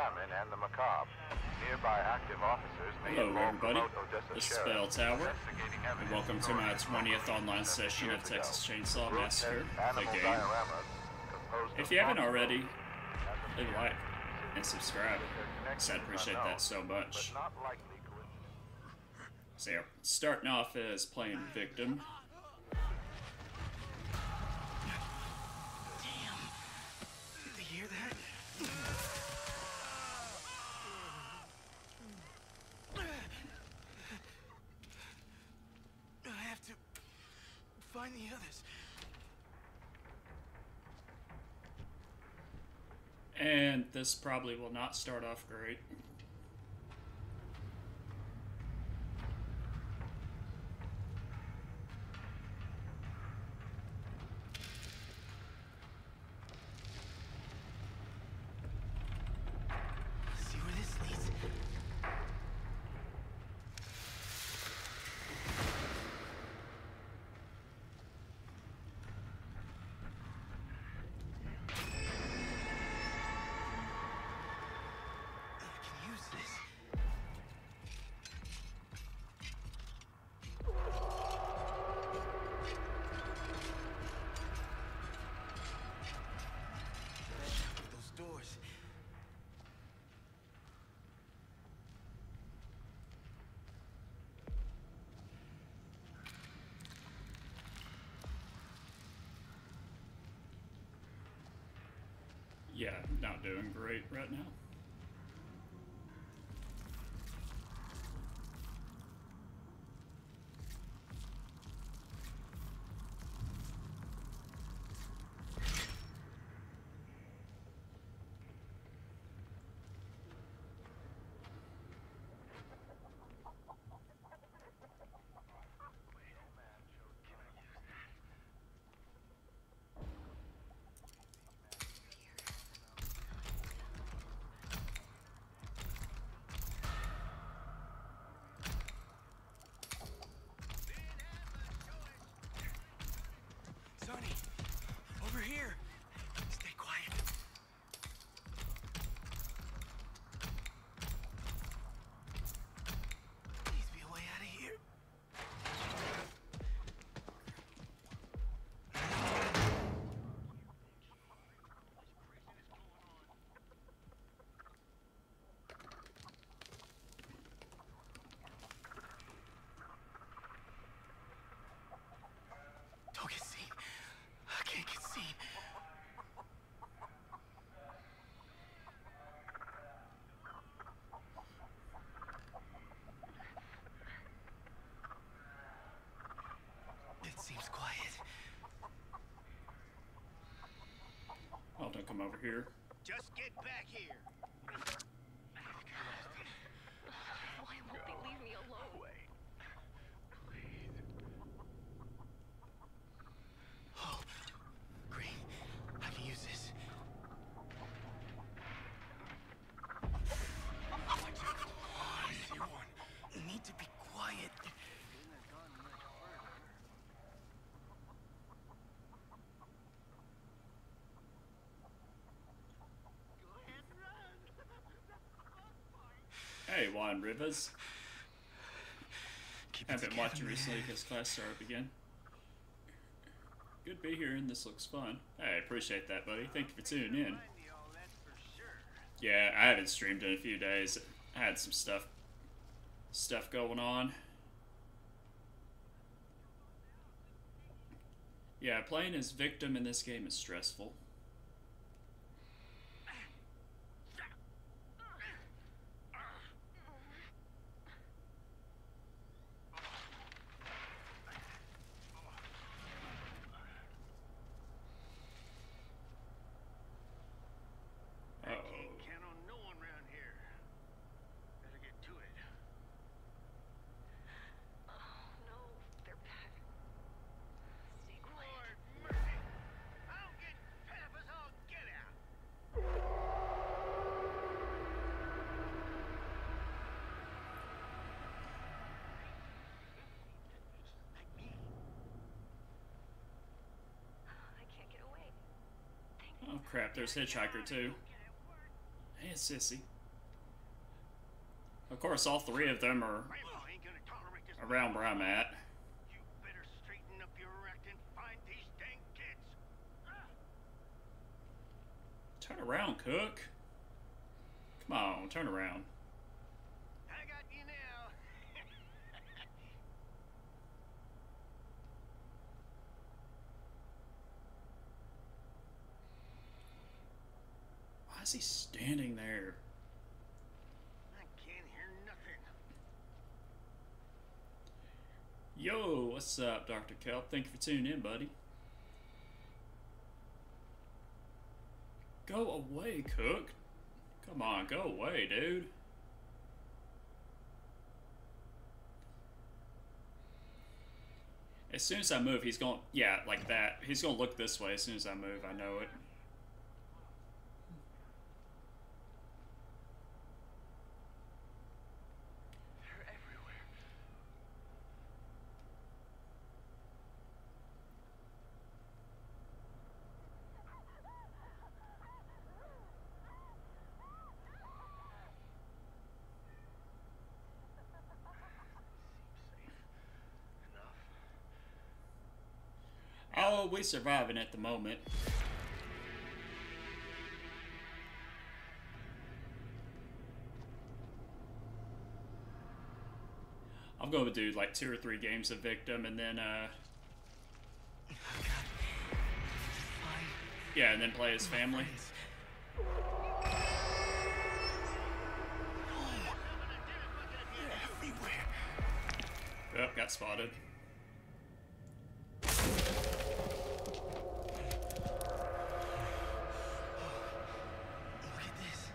famine and the macabre. Nearby active officers may Hello, everybody. This is BellTower, and welcome to my 20th online session of. Texas Chainsaw Massacre, the game. If you haven't already, leave a like and subscribe. So I'd appreciate that so much. But not likely coincidence. So yeah, starting off as playing victim. This probably will not start off great. See where this leads. I can use this. Those doors. Yeah, doing great right now. Sonny, over here. Stay quiet. Needs to be a way out of here. Don't get seen. I can't get seen. It seems quiet. Oh, don't come over here. Just get back here. Why won't they leave me alone? Oh, green. I can use this. I see one. You need to be quiet. Hey, Juan Rivers. Keep I've been together, watching man. recently because class started up again. Good to be here, and this looks fun. Hey, I appreciate that, buddy. Thank you for tuning in. Find you all, that's for sure. Yeah, I haven't streamed in a few days. I had some stuff stuff going on. Yeah, playing as victim in this game is stressful. Uh oh. Can't on no one around here. Better get to it. No, they're back. Stay quiet. Lord mercy. I'll get Papa's all get out. Like me. I can't get away. Thank Oh crap, there's Hitchhiker too. Hey, sissy. Of course, all three of them are around where I'm at. Turn around, Cook. Come on, turn around. I got you now. Why is he standing there? I can't hear nothing. Yo, what's up, Dr. Kelp? Thank you for tuning in, buddy. Go away, Cook. Come on, go away, dude. As soon as I move, he's going, yeah, like that. He's going to look this way as soon as I move. I know it. They're everywhere. Seems safe surviving at the moment. I'm going to do like two or three games of Victim and then, uh, yeah, and then play as family. Oh, got spotted. Look at this.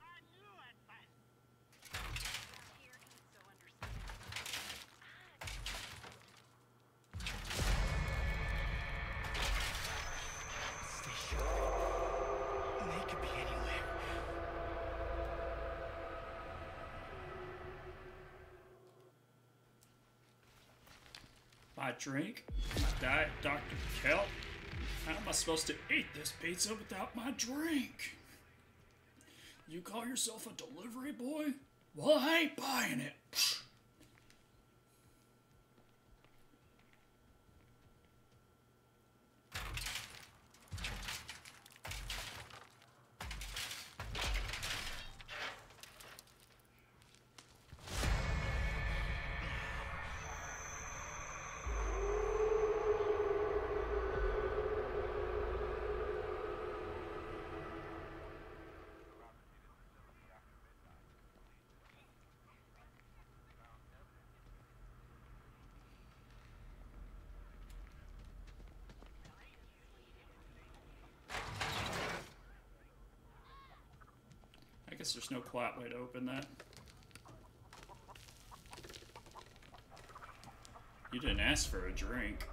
I knew I'd find Here ain't so understanding. Stay sharp. They could be anywhere. My drink, my diet, Dr. Kelp. How am I supposed to eat this pizza without my drink? You call yourself a delivery boy? Well, I ain't buying it. I guess there's no quiet way to open that. You didn't ask for a drink.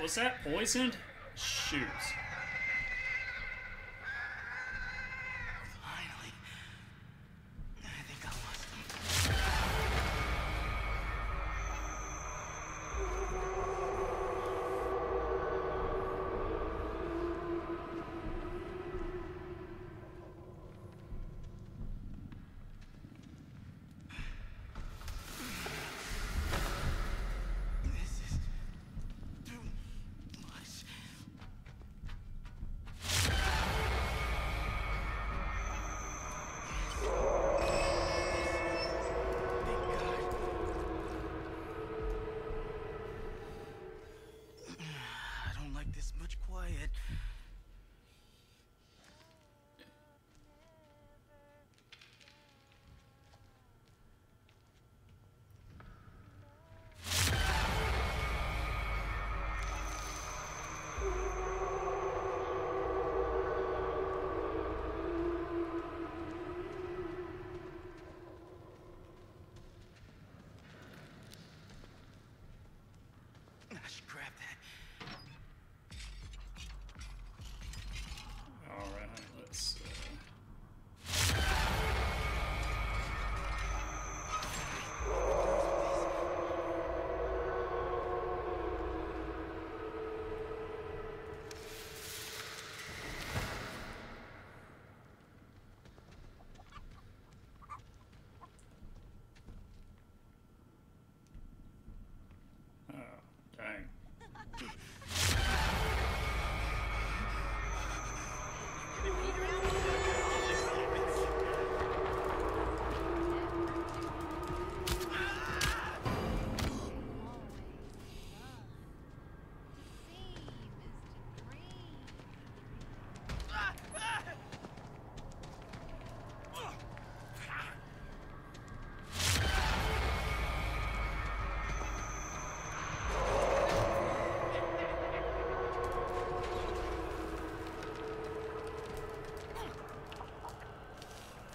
Was that poisoned? Shoot.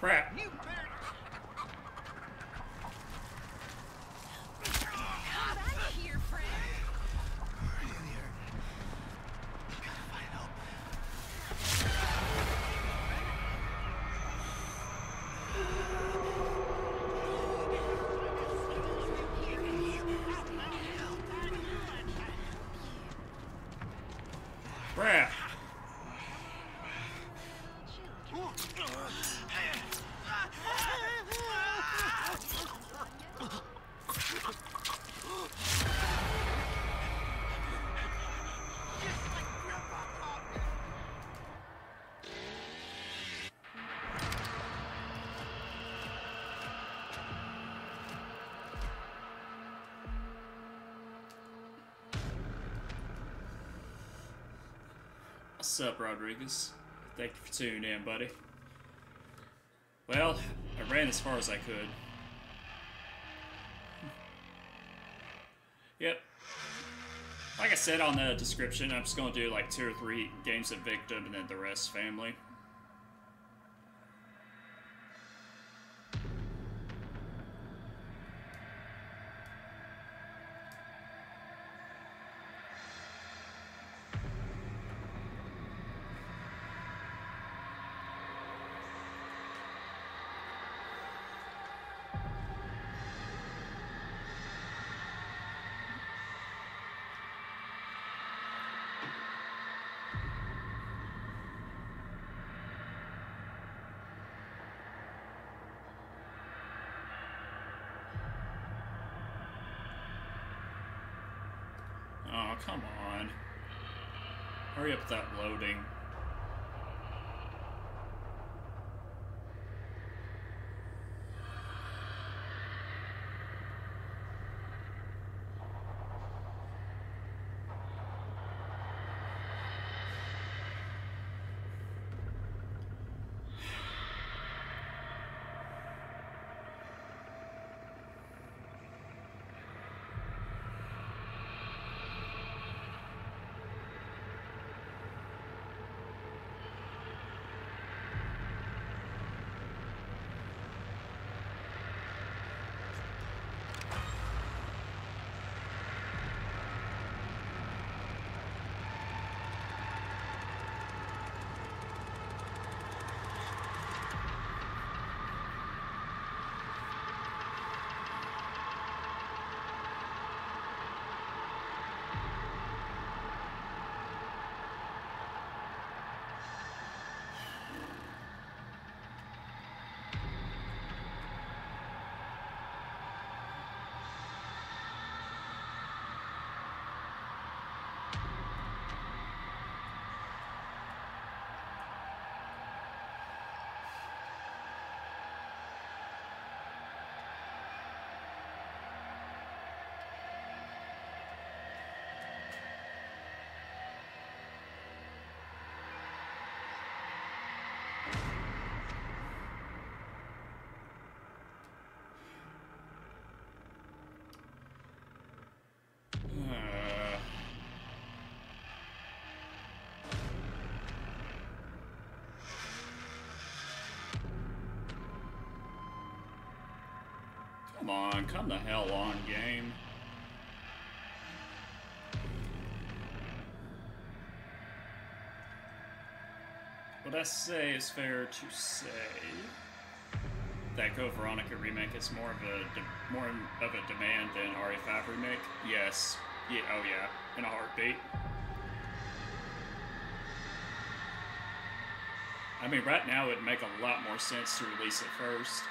Crap. Come What's up, Rodriguez? Thank you for tuning in, buddy. Well, I ran as far as I could. Yep. Like I said on the description, I'm just gonna do like two or three games of Victim and then the rest family. That loading. Come on, come the hell on, game. What I say is fair to say that Code Veronica remake is more of a more of a demand than RE5 remake. Yes, yeah, oh yeah, in a heartbeat. I mean, right now it'd make a lot more sense to release it first.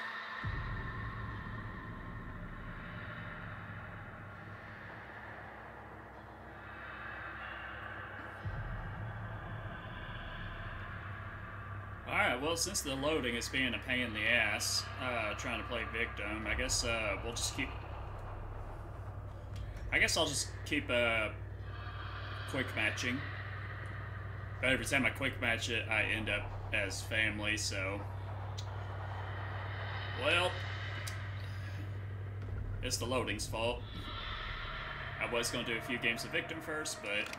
Alright, well, since the loading is being a pain in the ass, uh, trying to play Victim, I guess, uh, we'll just keep... I guess I'll just keep, uh, quick matching. But every time I quick match it, I end up as family, so... Well... It's the loading's fault. I was going to do a few games of Victim first, but...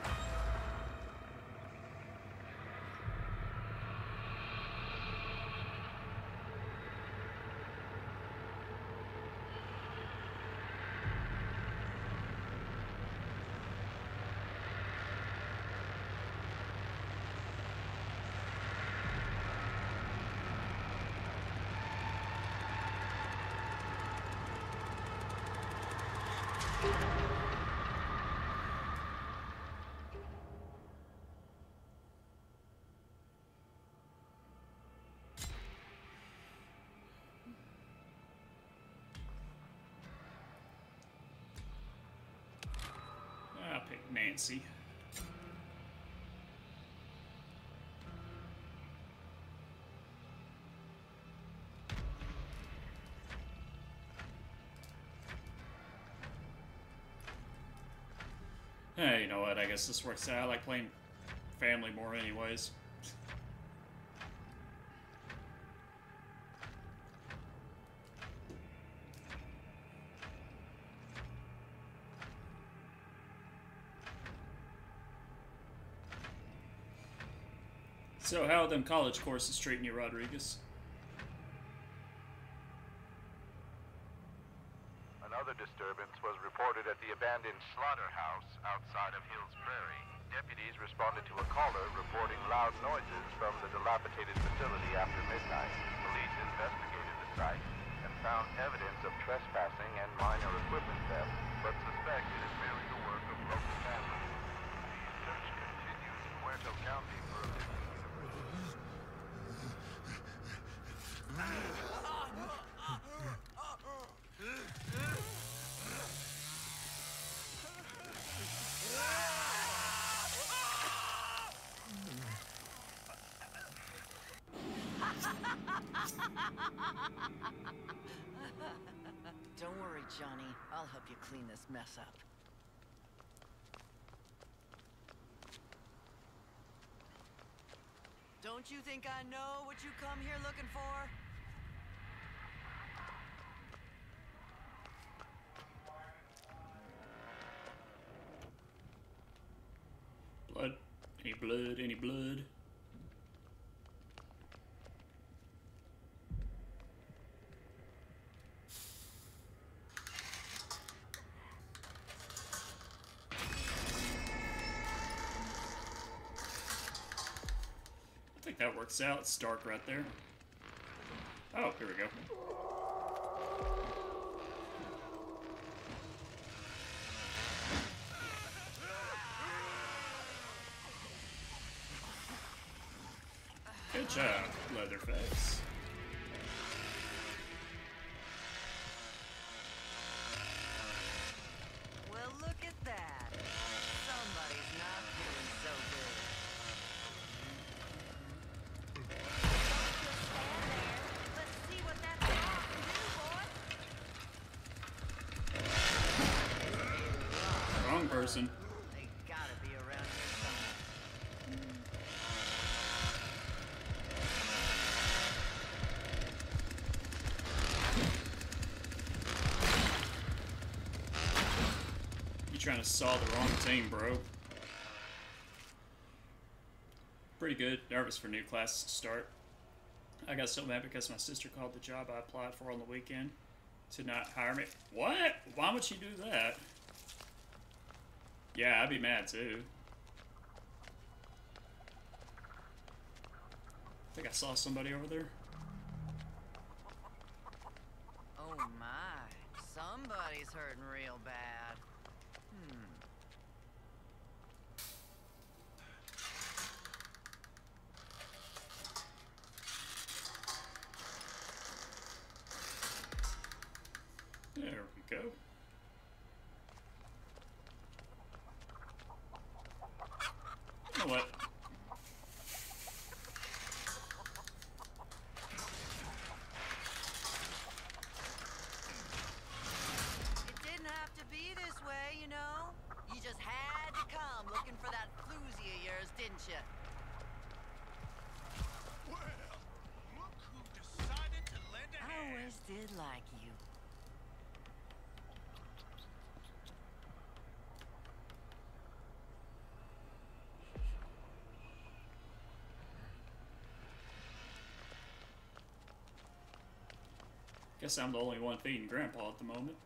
What? I guess this works out. I like playing family more, anyways. So, how are them college courses treating you, Rodriguez? Another disturbance was reported at the abandoned slaughterhouse outside of Hills Prairie. Deputies responded to a caller reporting loud noises from the dilapidated facility after midnight. Police investigated the site and found evidence of trespassing and minor equipment theft, but suspect it is merely the work of local families. The search continues in Muerto County for a missing university. Don't worry, Johnny. I'll help you clean this mess up. Don't you think I know what you come here looking for? Blood? Any blood? Any blood? Works out. It's dark right there. Oh, here we go. Good job, Leatherface. Trying to saw the wrong team, bro. Pretty good. Nervous for new classes to start. I got so mad because my sister called the job I applied for on the weekend. to not hire me. What? Why would she do that? Yeah, I'd be mad too. I think I saw somebody over there. Oh my. Somebody's hurting real bad. Hmm. There we go. You know what? It didn't have to be this way, you know? You just had to come looking for that floozy of yours, didn't you? Well, look who decided to lend a I hand. always did like you. Guess I'm the only one feeding Grandpa at the moment.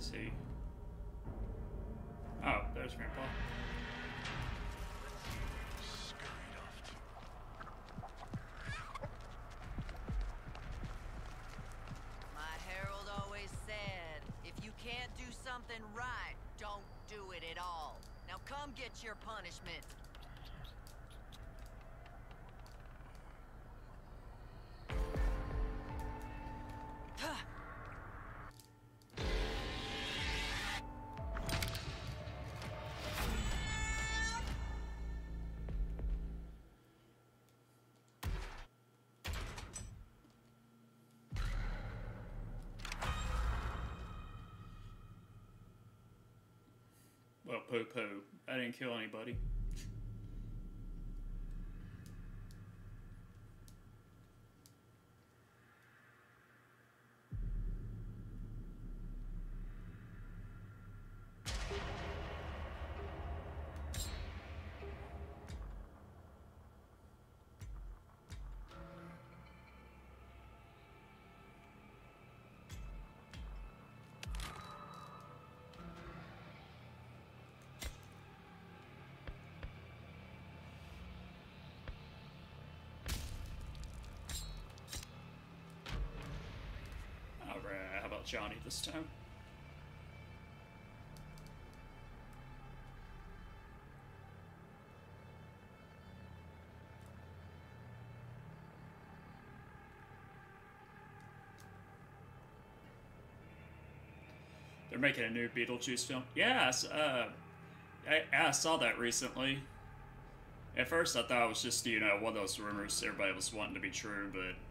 Is he? Oh, there's Grandpa. My herald always said, if you can't do something right, don't do it at all. Now come get your punishment. Poo poo. I didn't kill anybody. This time? They're making a new Beetlejuice film. Yes, uh, I, I saw that recently. At first, I thought it was just you know one of those rumors everybody was wanting to be true, but But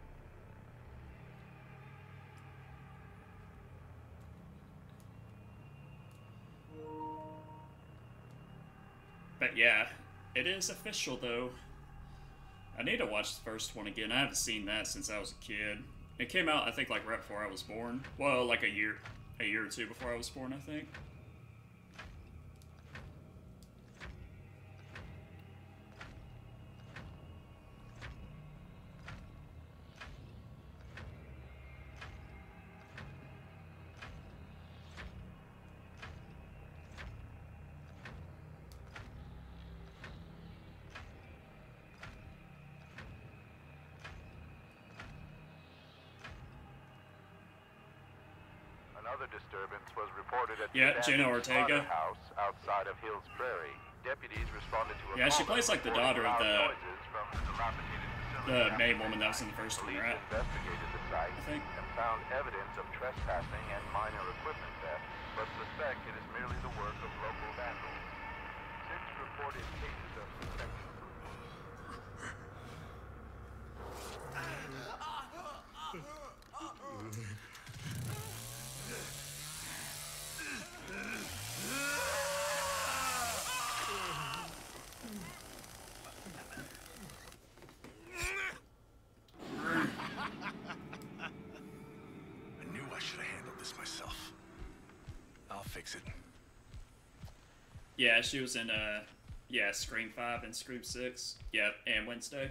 is official though. I need to watch the first one again. I haven't seen that since I was a kid. It came out, I think, like right before I was born. Well, like a year, a year or two before I was born, I think. Another disturbance was reported at Yeah, Jenna Ortega. house outside of Hills Prairie. Deputies responded to a Yeah, she plays like the daughter of the- the dilapidated facility The after main woman that was in the first one, right? investigated the site I think. and found evidence of trespassing and minor equipment theft, but suspect it is merely the work of local vandals. Six reported cases of suspected I knew I should have handled this myself. I'll fix it. Yeah, she was in uh yeah, Scream Five and Scream Six. Yep, and Wednesday.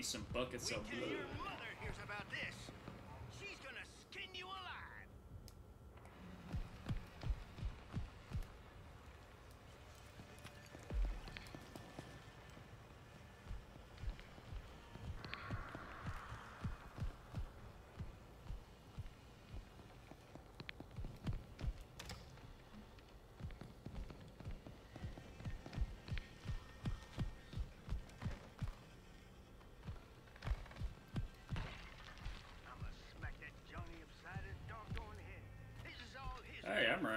Me some buckets Wait of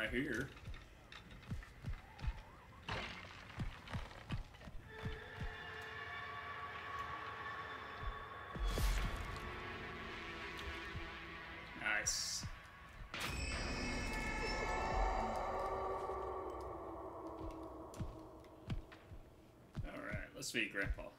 right here. Nice. Let's feed Grandpa.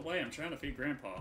Get out of the way. I'm trying to feed Grandpa.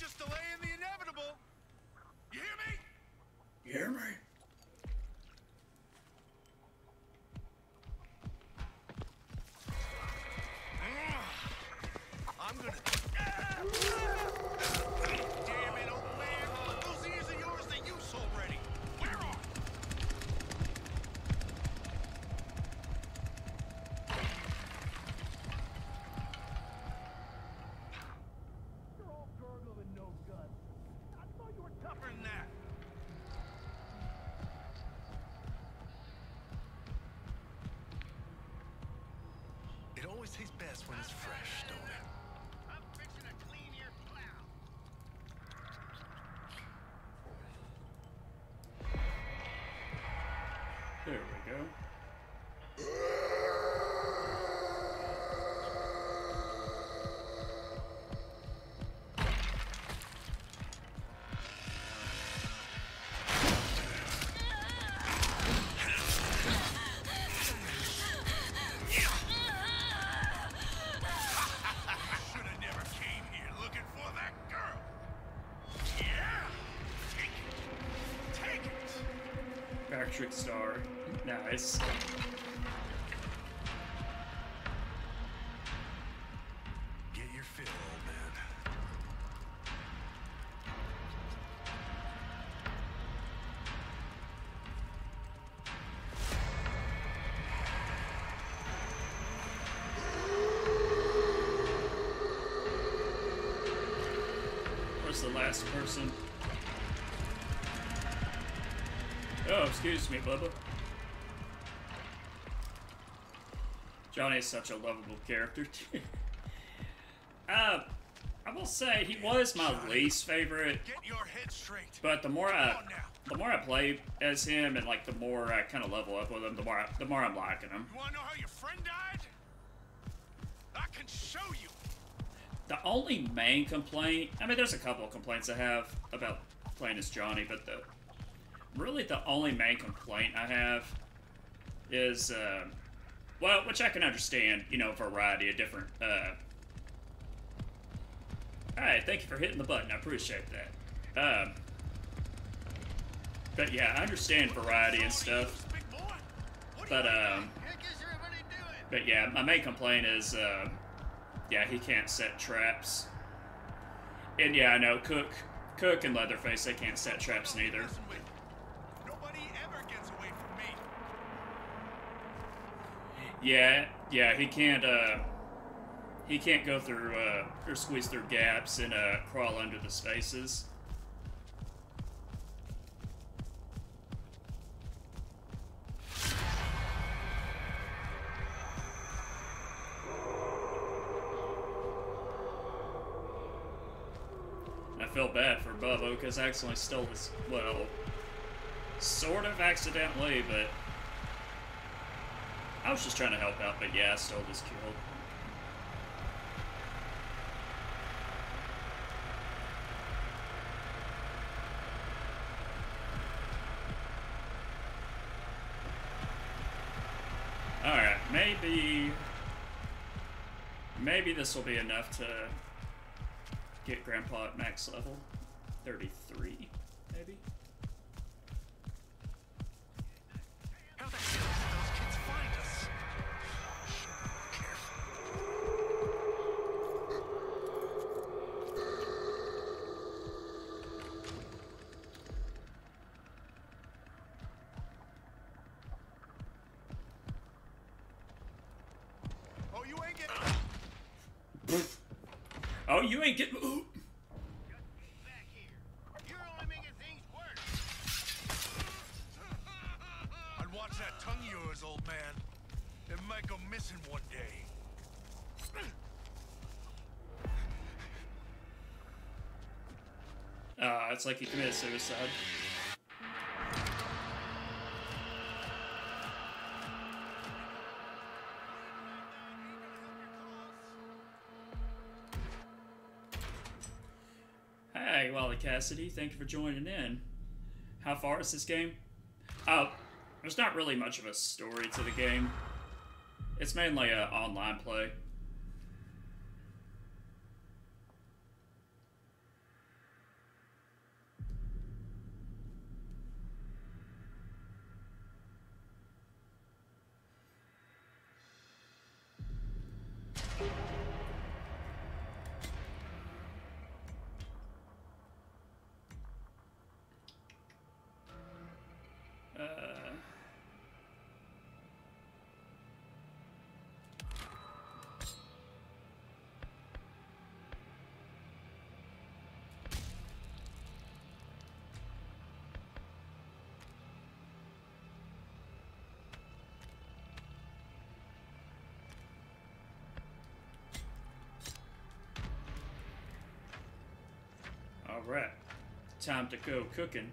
Just delaying the inevitable. You hear me? You hear me? Always tastes best when it's fresh, don't it? Star. Nice. Get your fill, old man. Where's the last person? Excuse me, Bubba. Johnny is such a lovable character. uh, I will say he was my least favorite, Get your head straight. but the more I, Come on now. the more I play as him, and like the more I kind of level up with him, the more I, the more I'm liking him. You wanna know how your friend died? I can show you. The only main complaint, I mean, there's a couple of complaints I have about playing as Johnny, but the really the only main complaint I have is, uh, well, which I can understand, you know, variety of different. Uh, all right, thank you for hitting the button. I appreciate that. Um, but yeah, I understand variety and stuff. But um, but yeah, my main complaint is, uh, yeah, he can't set traps. And yeah, I know Cook, Cook and Leatherface, they can't set traps neither. Messing with. Nobody ever gets away from me. Yeah, yeah, he can't, uh, he can't go through, uh, or squeeze through gaps and, uh, crawl under the spaces. I feel bad for Bubba because I accidentally stole this. well, sort of accidentally, but I was just trying to help out, but yeah, I stole his kill. Alright, maybe... Maybe this will be enough to get Grandpa at max level. 33, it's like he committed suicide. Hey, Wally Cassidy, thank you for joining in. How far is this game? Uh, there's not really much of a story to the game. It's mainly an online play. Time to go cooking.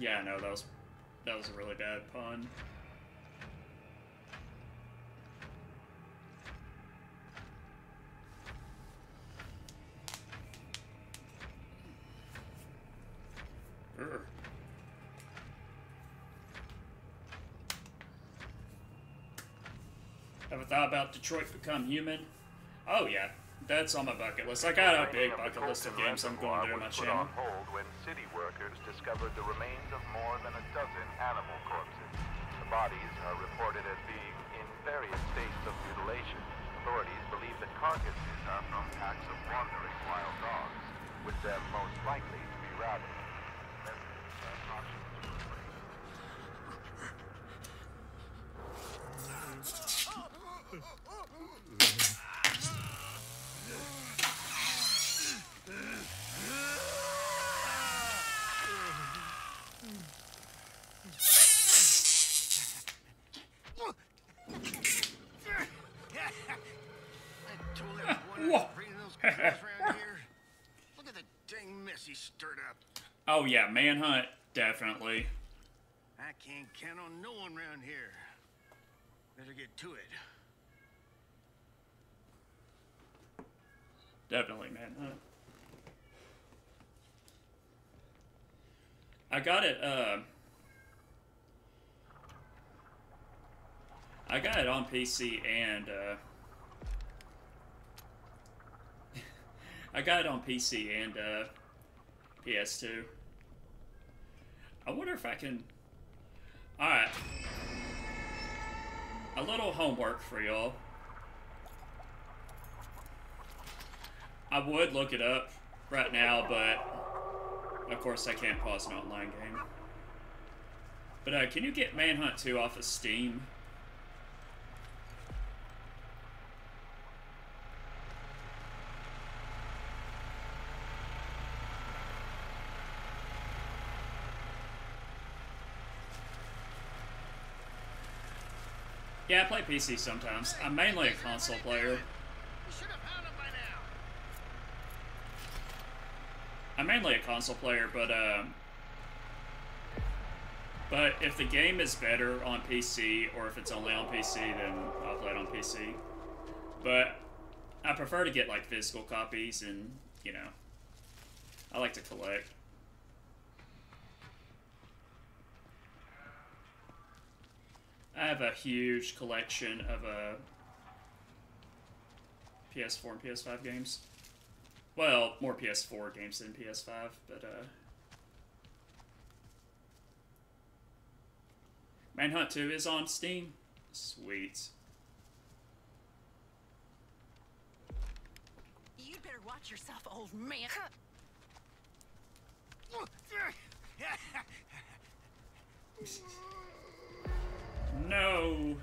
Yeah, no, that was that was a really bad pun. Ever thought about Detroit Become Human? Oh yeah, that's on my bucket list. I got a big Draining of the bucket list of games I'm going to do on my was channel. hold when city workers discovered the remains of more than a dozen animal corpses. The bodies are reported as being in various states of mutilation. Authorities believe the carcasses are from packs of wandering wild dogs, with them most likely to be rabid. Residents are cautious to refrain I told him Whoa. one of bringing those kids around here. Look at the dang mess he stirred up. Oh yeah, Manhunt, definitely. I can't count on no one around here. Better get to it. Definitely Manhunt. I got it, uh... I got it on PC and, uh... I got it on PC and, uh... PS2. I wonder if I can... Alright. A little homework for y'all. I would look it up right now, but of course I can't pause an online game. But uh, can you get Manhunt 2 off of Steam? Yeah, I play PC sometimes. I'm mainly a console player. I'm mainly a console player, but um, but if the game is better on PC or if it's only on PC, then I'll play it on PC. But I prefer to get like physical copies, and you know, I like to collect. I have a huge collection of uh, PS4 and PS5 games. Well, more PS4 games than PS5, but uh Manhunt 2 is on Steam. Sweet. You'd better watch yourself, old man. No.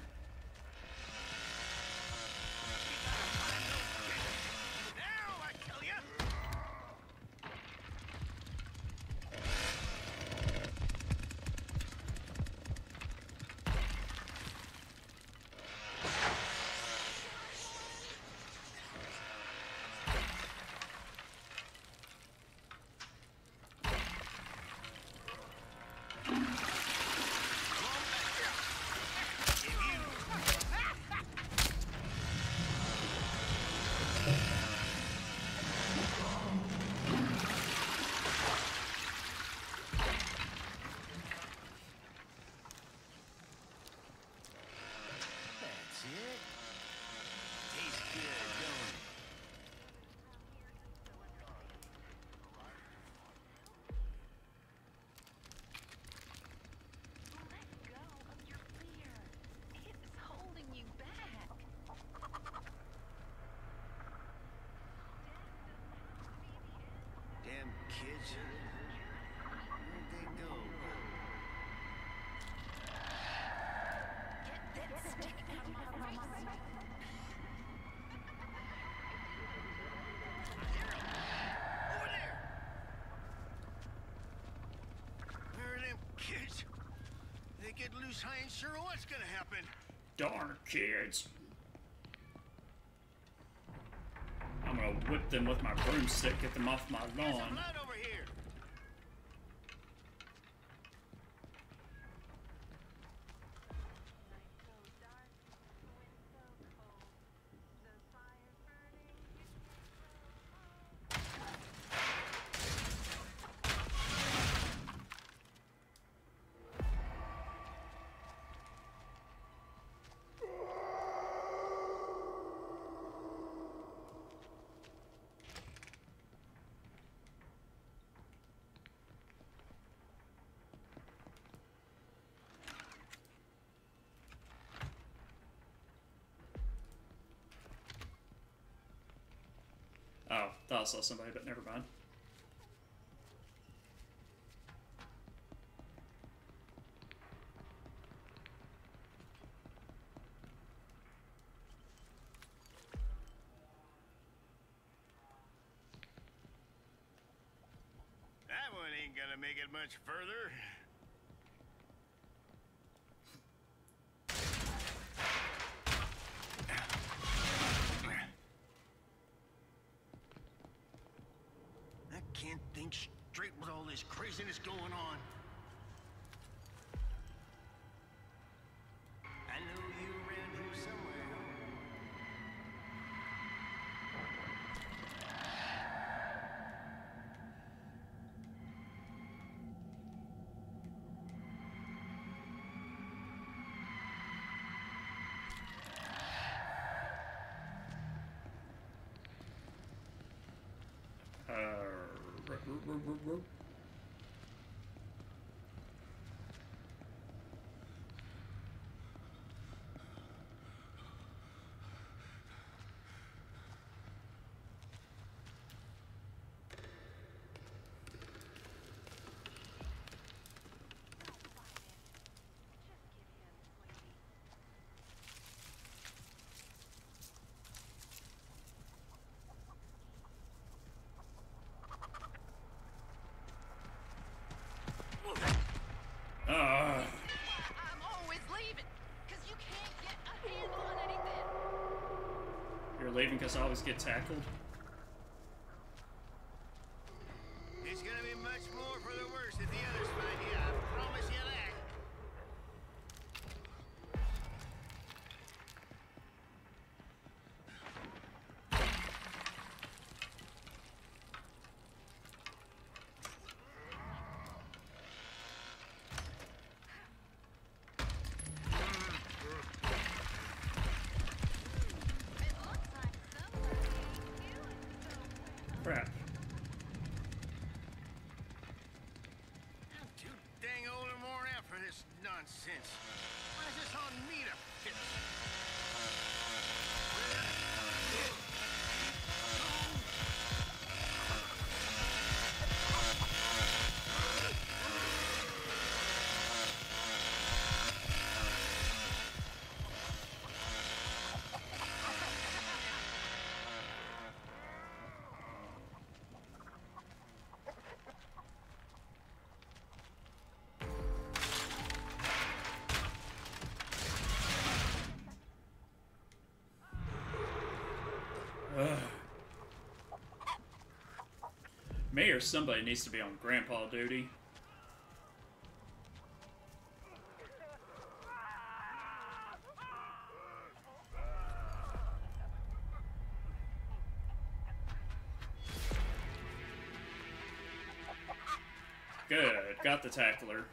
kitchen? Where'd they go? Get that stick out of my face! Where are them kids? They get loose high and sure what's gonna happen? Darn kids! I'm gonna whip them with my broomstick, get them off my lawn. I saw somebody, but never mind. can't think straight with all this craziness going on. leaving because I always get tackled. Me or somebody needs to be on grandpa duty. Good, got the tackler.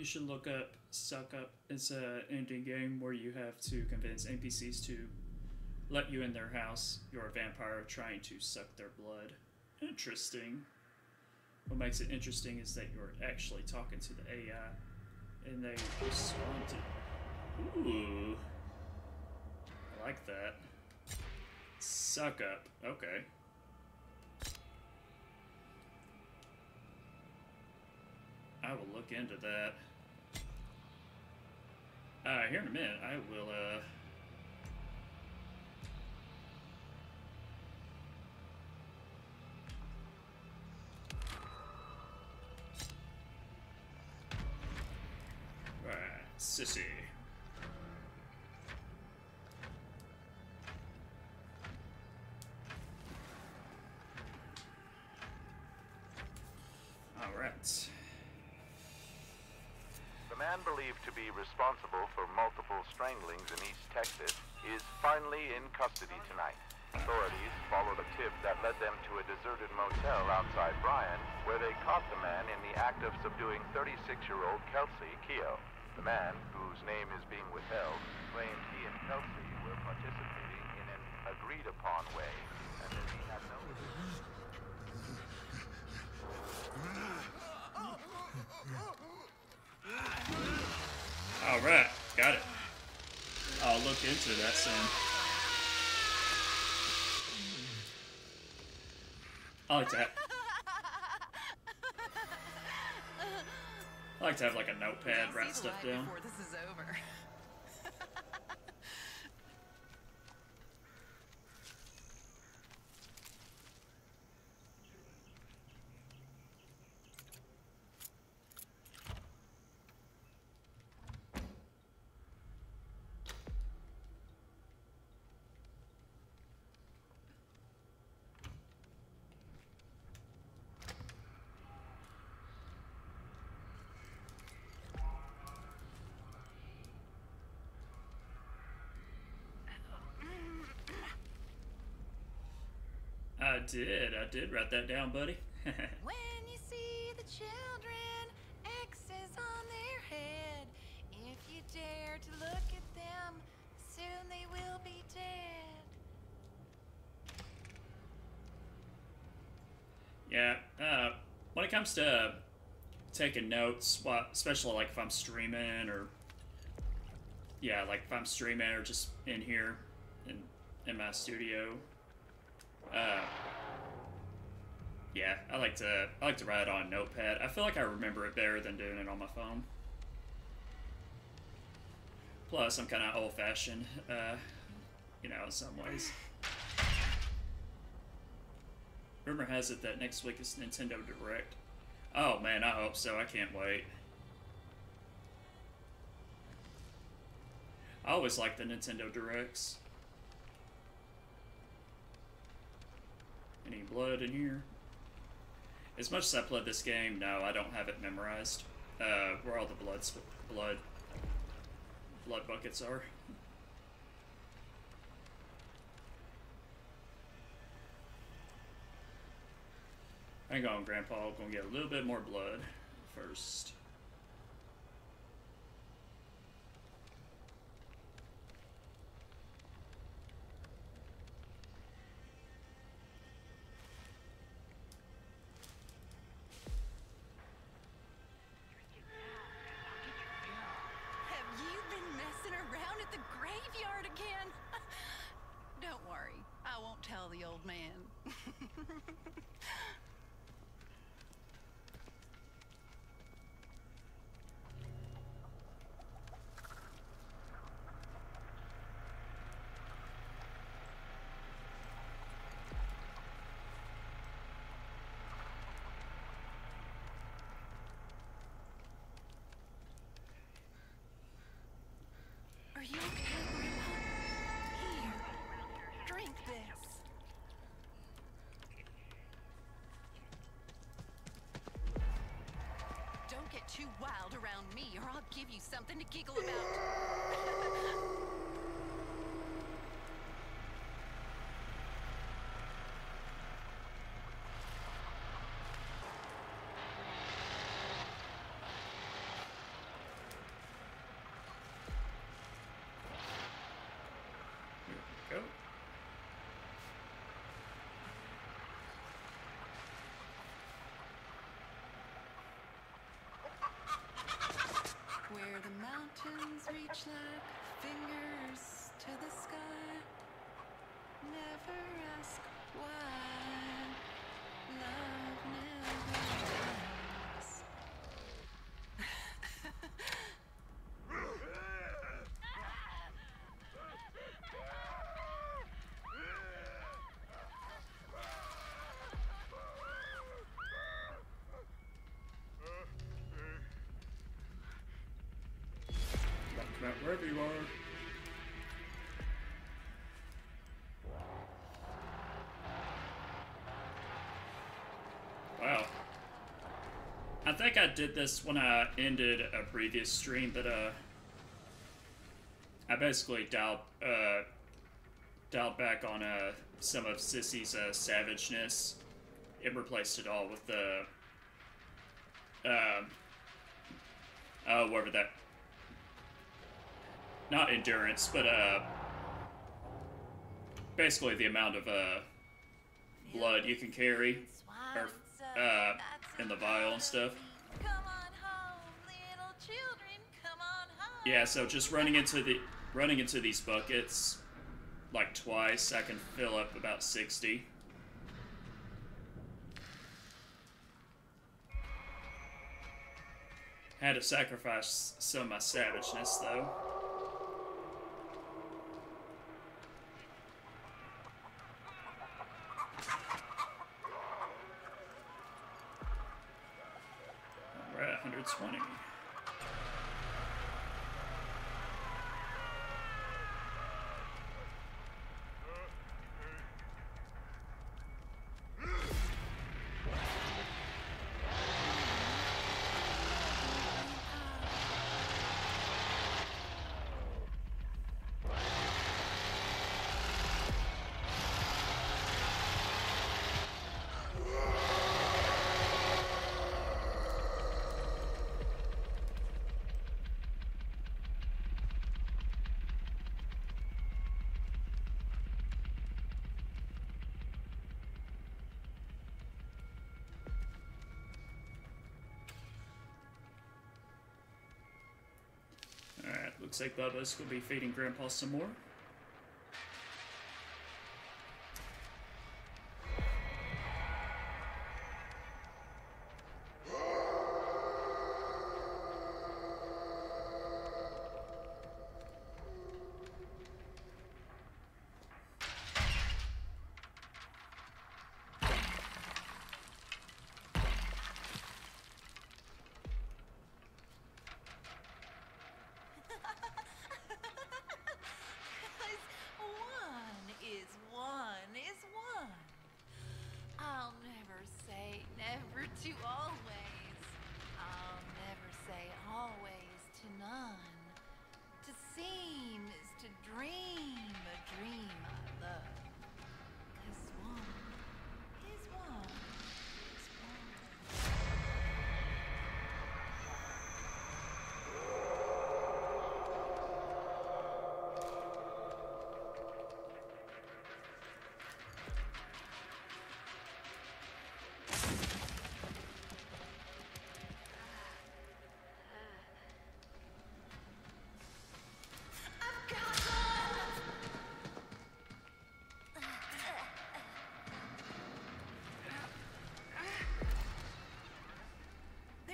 You should look up Suck Up. It's a indie game where you have to convince NPCs to let you in their house. You're a vampire trying to suck their blood. Interesting. What makes it interesting is that you're actually talking to the AI, and they respond to. Ooh, I like that. Suck up. Okay. I will look into that. Uh, here in a minute, I will, uh... Right, sissy. Alright. Man believed to be responsible for multiple stranglings in East Texas is finally in custody tonight. Authorities followed a tip that led them to a deserted motel outside Bryan, where they caught the man in the act of subduing 36-year-old Kelsey Keogh. The man, whose name is being withheld, claimed he and Kelsey were participating in an agreed-upon way, and that he had no... Alright, got it. I'll look into that soon. I like to have, I like to have like a notepad, write stuff down. Before this is over. I did, I did write that down, buddy. When you see the children, X's on their head. If you dare to look at them, soon they will be dead. Yeah, uh, when it comes to taking notes, especially like if I'm streaming or yeah, like if I'm streaming or just in here in in my studio, uh, yeah, I like to I like to write it on a notepad. I feel like I remember it better than doing it on my phone. Plus, I'm kind of old fashioned, uh, you know, in some ways. Rumor has it that next week is Nintendo Direct. Oh man, I hope so. I can't wait. I always like the Nintendo Directs. Any blood in here? As much as I played this game, no, I don't have it memorized. Uh, where all the blood, blood, blood buckets are. Hang on, Grandpa. Gonna get a little bit more blood first. Have you been messing around at the graveyard again? Don't worry, I won't tell the old man. Are you okay, Grandpa? Here, drink this. Don't get too wild around me, or I'll give you something to giggle about. Reach like fingers to the sky. Never ask why. Love never dies. Come out wherever you are. Wow. I think I did this when I ended a previous stream, but uh, I basically dialed uh, dialed back on uh some of Sissy's uh, savageness and replaced it all with the um oh whatever that not endurance, but uh, basically the amount of uh blood you can carry or uh in the vial and stuff. Come on home, little children, come on home. Yeah, so just running into the running into these buckets like twice, I can fill up about sixty. Had to sacrifice some of my savageness though. We're at 120. Like Bubba's will be feeding Grandpa some more.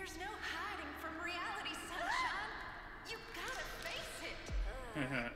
There's no hiding from reality, sunshine. You gotta face it. Mm-hmm.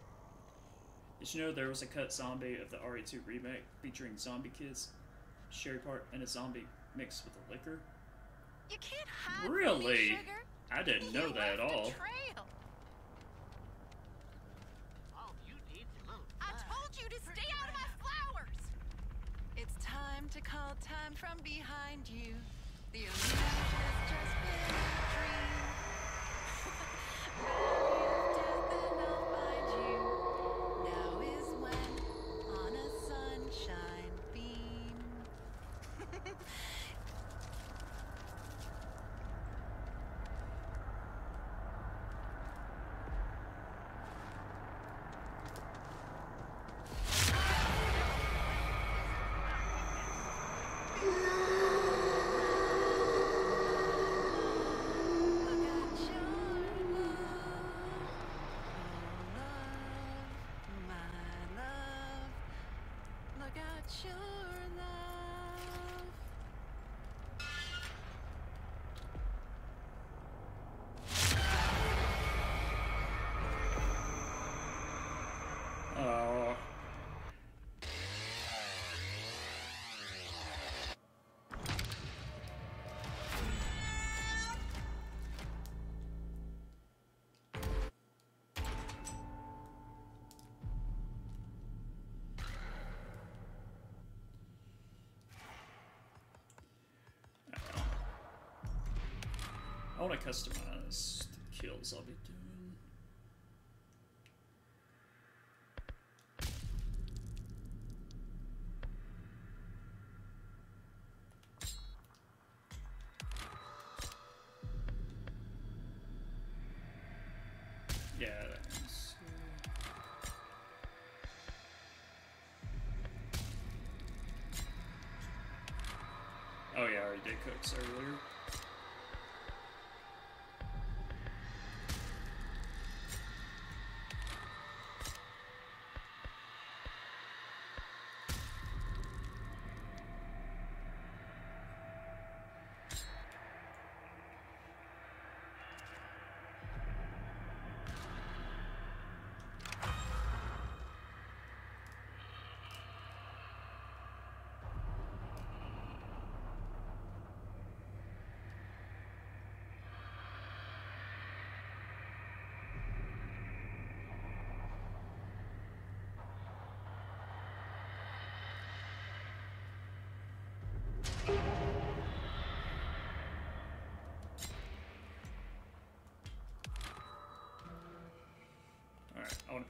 Did you know there was a cut zombie of the RE2 remake featuring zombie kids, Sherry Part, and a zombie mixed with a Licker? You can't hide Really? I didn't know that at all. I want to customize the kills I'll be doing. Yeah, Oh yeah, I already did cooks earlier.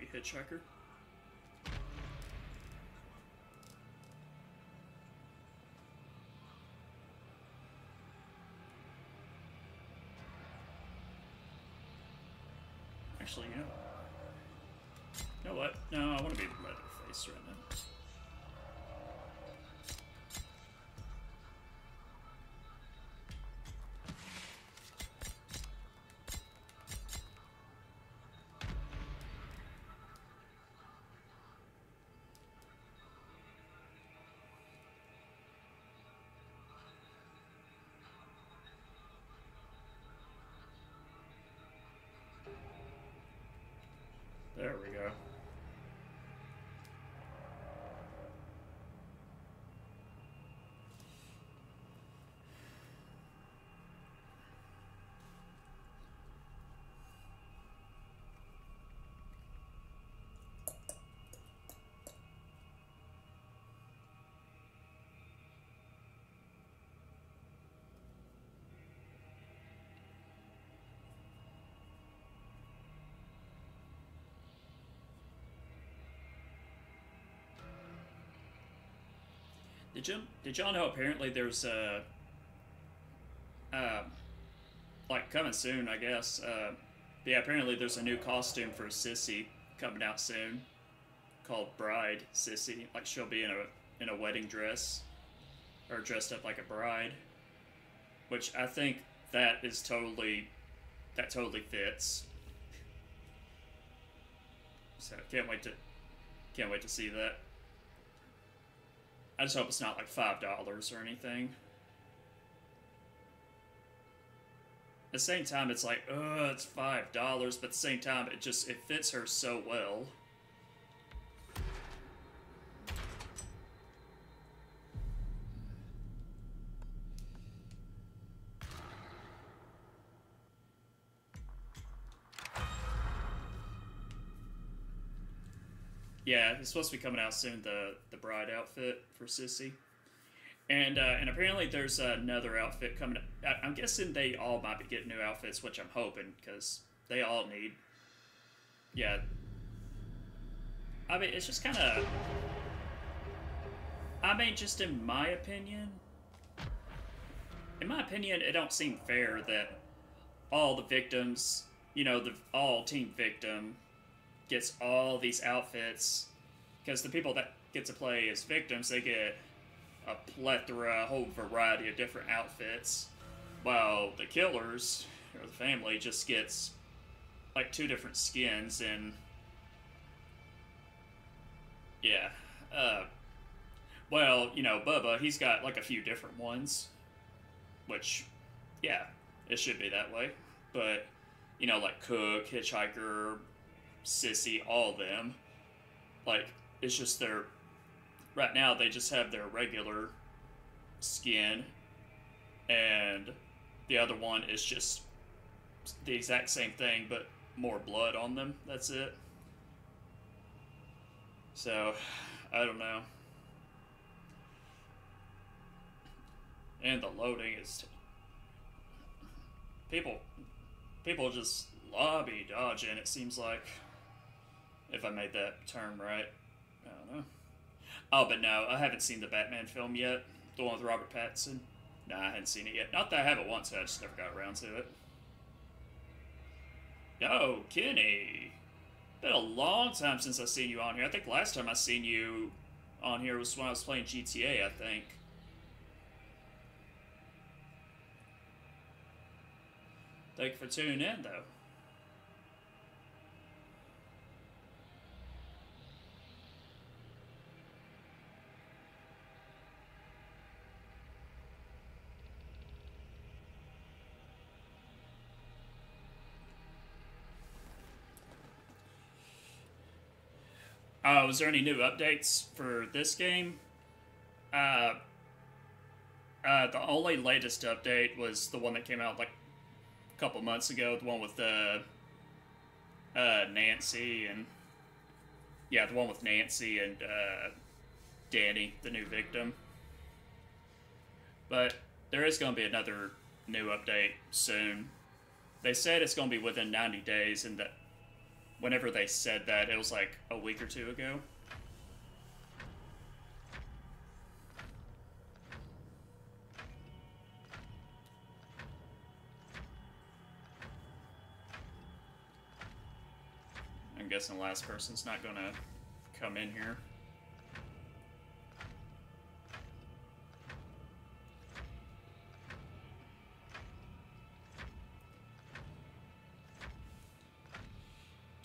Be Hitchhiker. Actually, you know. You know what? No, I want to be There we go. Did you did y'all know apparently there's a uh, like coming soon I guess uh, yeah apparently there's a new costume for Sissy coming out soon called Bride Sissy. Like she'll be in a in a wedding dress or dressed up like a bride which I think that is totally that totally fits. So can't wait to can't wait to see that I just hope it's not like five dollars or anything. At the same time, it's like, uh, it's five dollars, but at the same time, it just it fits her so well. Yeah, it's supposed to be coming out soon. The the bride outfit for Sissy, and uh, and apparently there's another outfit coming. I, I'm guessing they all might be getting new outfits, which I'm hoping because they all need. Yeah. I mean, it's just kind of. I mean, just in my opinion. In my opinion, it don't seem fair that all the victims, you know, the all team victim gets all these outfits because the people that get to play as victims they get a plethora a whole variety of different outfits while the killers or the family just gets like two different skins and yeah uh well you know bubba he's got like a few different ones which yeah it should be that way but you know like cook hitchhiker Sissy, all them. Like, it's just their. Right now, they just have their regular skin, and the other one is just the exact same thing, but more blood on them. That's it. So, I don't know. And the loading is. People. People just lobby dodging, it seems like. If I made that term right. I don't know. Oh, but no, I haven't seen the Batman film yet. The one with Robert Pattinson. Nah, I hadn't seen it yet. Not that I haven't once, I just never got around to it. Yo, Kenny. Been a long time since I've seen you on here. I think last time I seen you on here was when I was playing GTA, I think. Thank you for tuning in, though. Uh, was there any new updates for this game? Uh, uh, the only latest update was the one that came out like a couple months ago, the one with the uh, Nancy and yeah, the one with Nancy and uh, Danny, the new victim. But there is going to be another new update soon. They said it's going to be within 90 days, and that whenever they said that, it was like a week or two ago. I'm guessing the last person's not gonna come in here.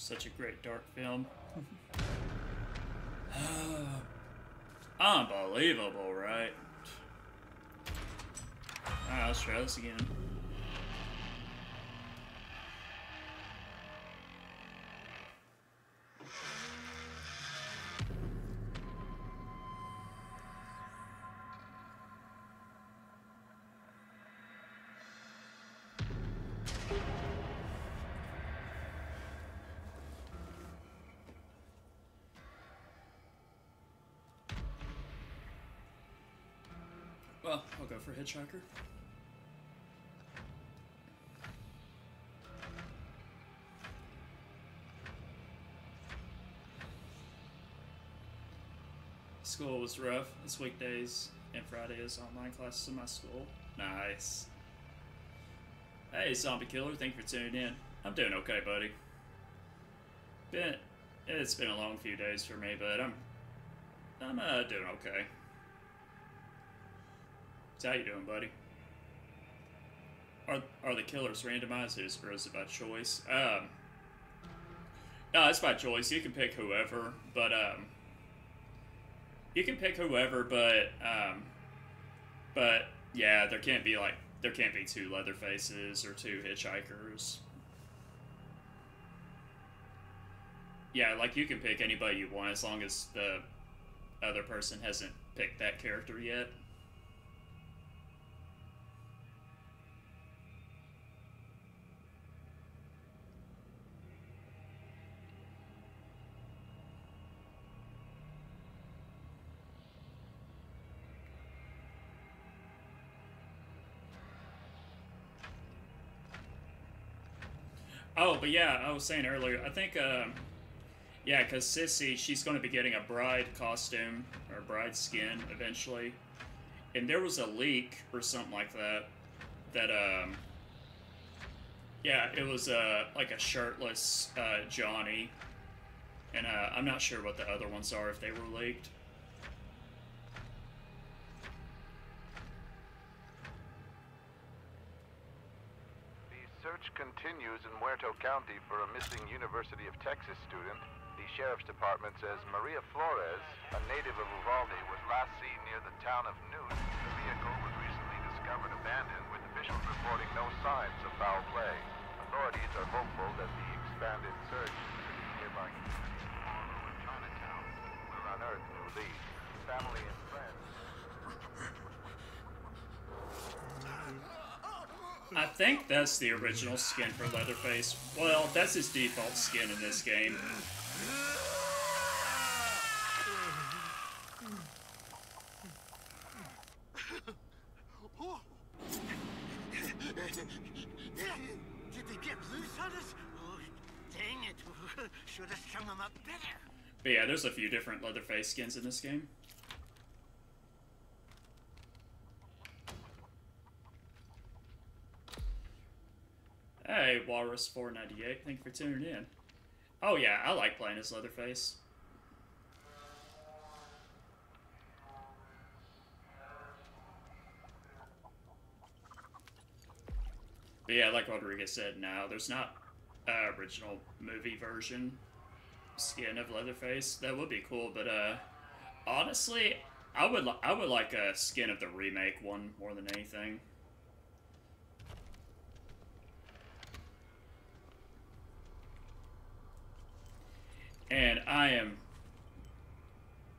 Such a great dark film. Unbelievable, right? Alright, let's try this again. Hitchhiker. School was rough. It's weekdays and Fridays online classes in my school. Nice. Hey, Zombie Killer, thank you for tuning in. I'm doing okay, buddy. Been, it's been a long few days for me, but I'm, I'm uh, doing okay. So how you doing, buddy? Are are the killers randomized or is it by choice? Um, no, it's by choice. You can pick whoever, but um, you can pick whoever, but um, but yeah, there can't be like there can't be two Leatherfaces or two Hitchhikers. Yeah, like you can pick anybody you want as long as the other person hasn't picked that character yet. Oh, but yeah, I was saying earlier, I think, um, yeah, because Sissy, she's going to be getting a bride costume, or bride skin, eventually. And there was a leak, or something like that, that, um, yeah, it was, uh, like a shirtless, uh, Johnny. And, uh, I'm not sure what the other ones are, if they were leaked. The search continues in Muerto County for a missing University of Texas student. The sheriff's department says Maria Flores, a native of Uvalde, was last seen near the town of Newt. The vehicle was recently discovered abandoned, with officials reporting no signs of foul play. Authorities are hopeful that the expanded search into the nearby communities of Chinatown will unearth new leads. Family and friends I think that's the original skin for Leatherface. Well, that's his default skin in this game. Did they get loose on us? Oh, dang it. Should have strung them up better. But yeah, there's a few different Leatherface skins in this game. Hey, Walrus498, thank you for tuning in. Oh yeah, I like playing as Leatherface. But yeah, like Rodriguez said, no, there's not uh, original movie version skin of Leatherface. That would be cool, but uh, honestly, I would I would like a skin of the remake one more than anything. And I am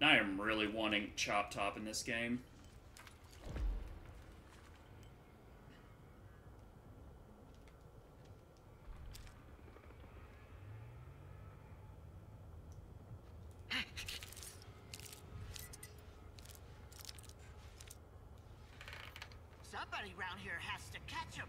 I am really wanting Chop Top in this game. Somebody around here has to catch him.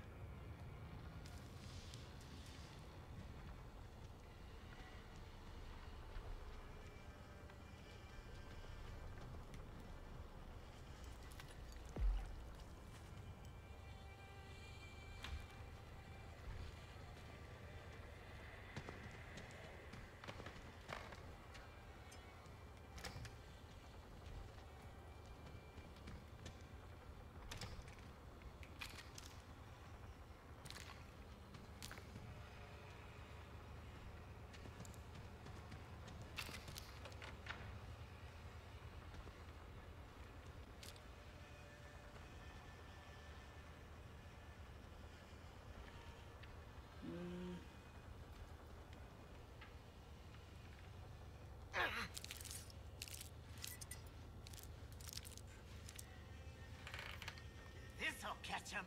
This'll catch him.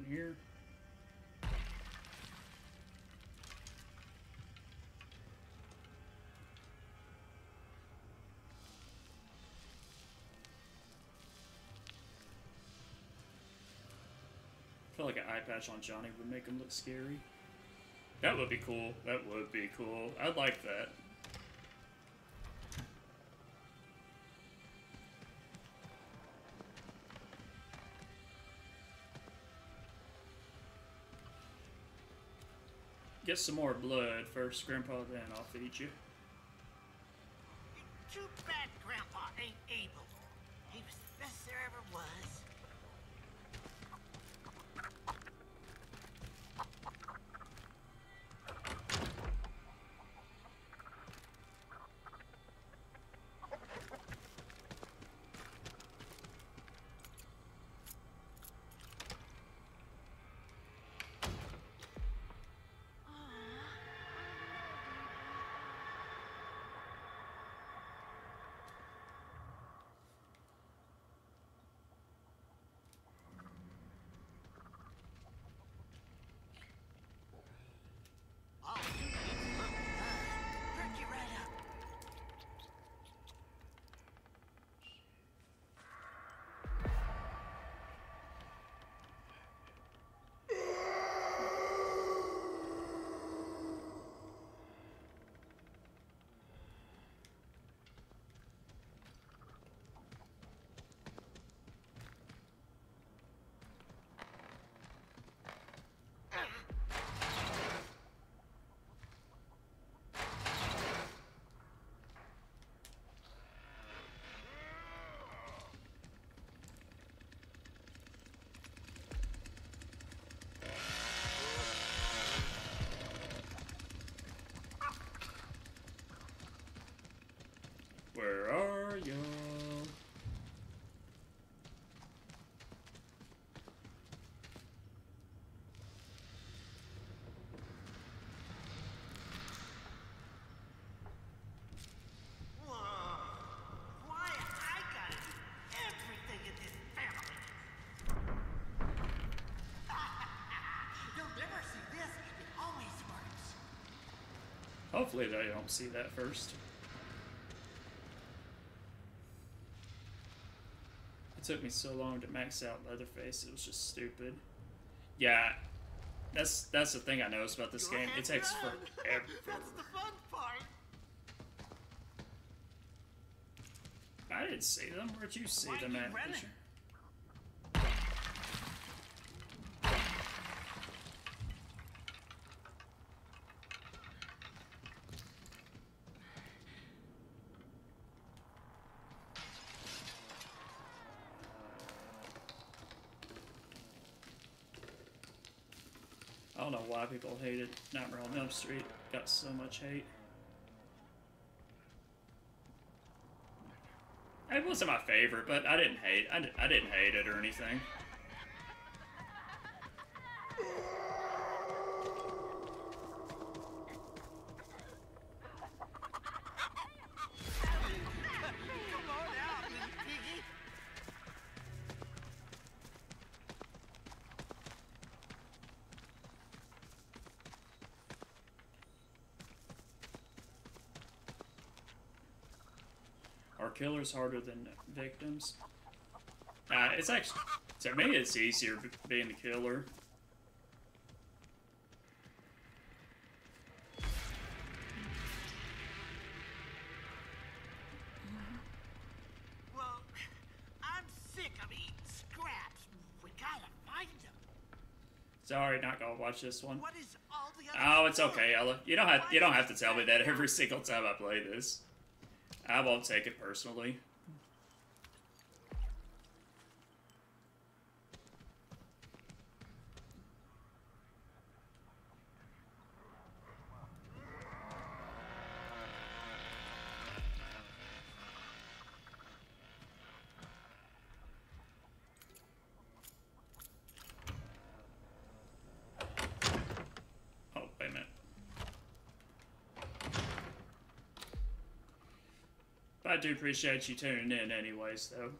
In here? I feel like an eye patch on Johnny would make him look scary. That would be cool. That would be cool. I'd like that. Get some more blood first, Grandpa, then I'll feed you. Hopefully they don't see that first. It took me so long to max out Leatherface, it was just stupid. Yeah, that's that's the thing I noticed about this Go game. It takes forever. That's the fun part. I didn't see them. Where'd you see Why them at? People hated Nightmare on Elm Street. Got so much hate. It wasn't my favorite, but I didn't hate. I, I didn't hate it or anything. Killers harder than victims? Uh, it's actually to me it's easier being the killer. Well, I'm sick of eating scraps. We gotta find them. Sorry, not gonna watch this one. What is all the other Oh, it's okay, Ella. You don't have you don't have to tell me that every single time I play this. I won't take it personally. Do appreciate you tuning in anyways, though.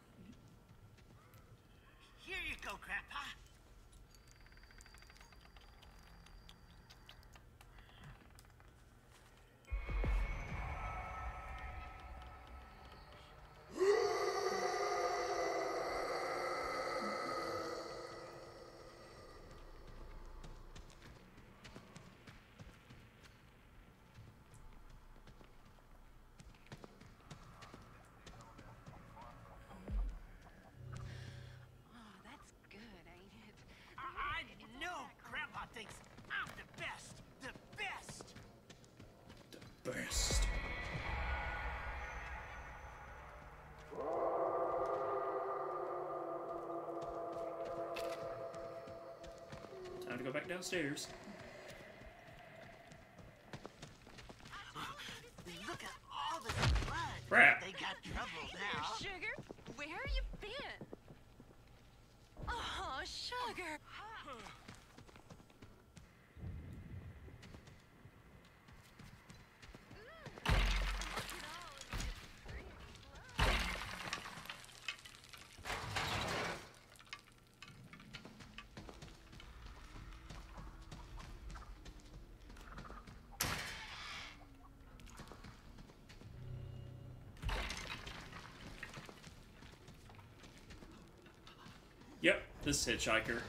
Downstairs. Look at all this blood. Crap. They got trouble now. Sugar, where you been? Oh, sugar. Yep, this hitchhiker.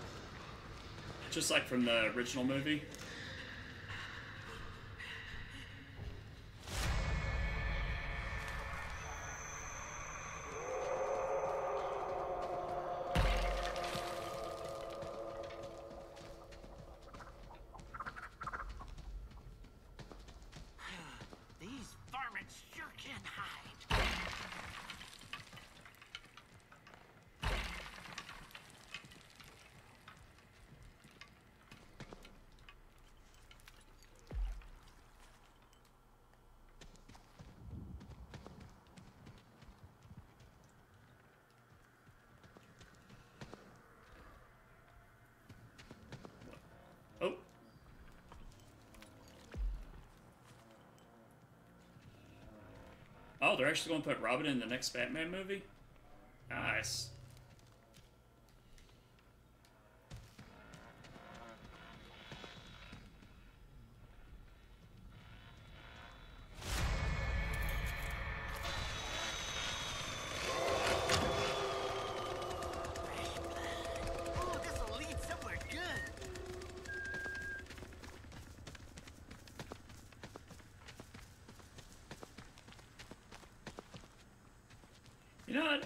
Just like from the original movie. They're actually going to put Robin in the next Batman movie? Nice.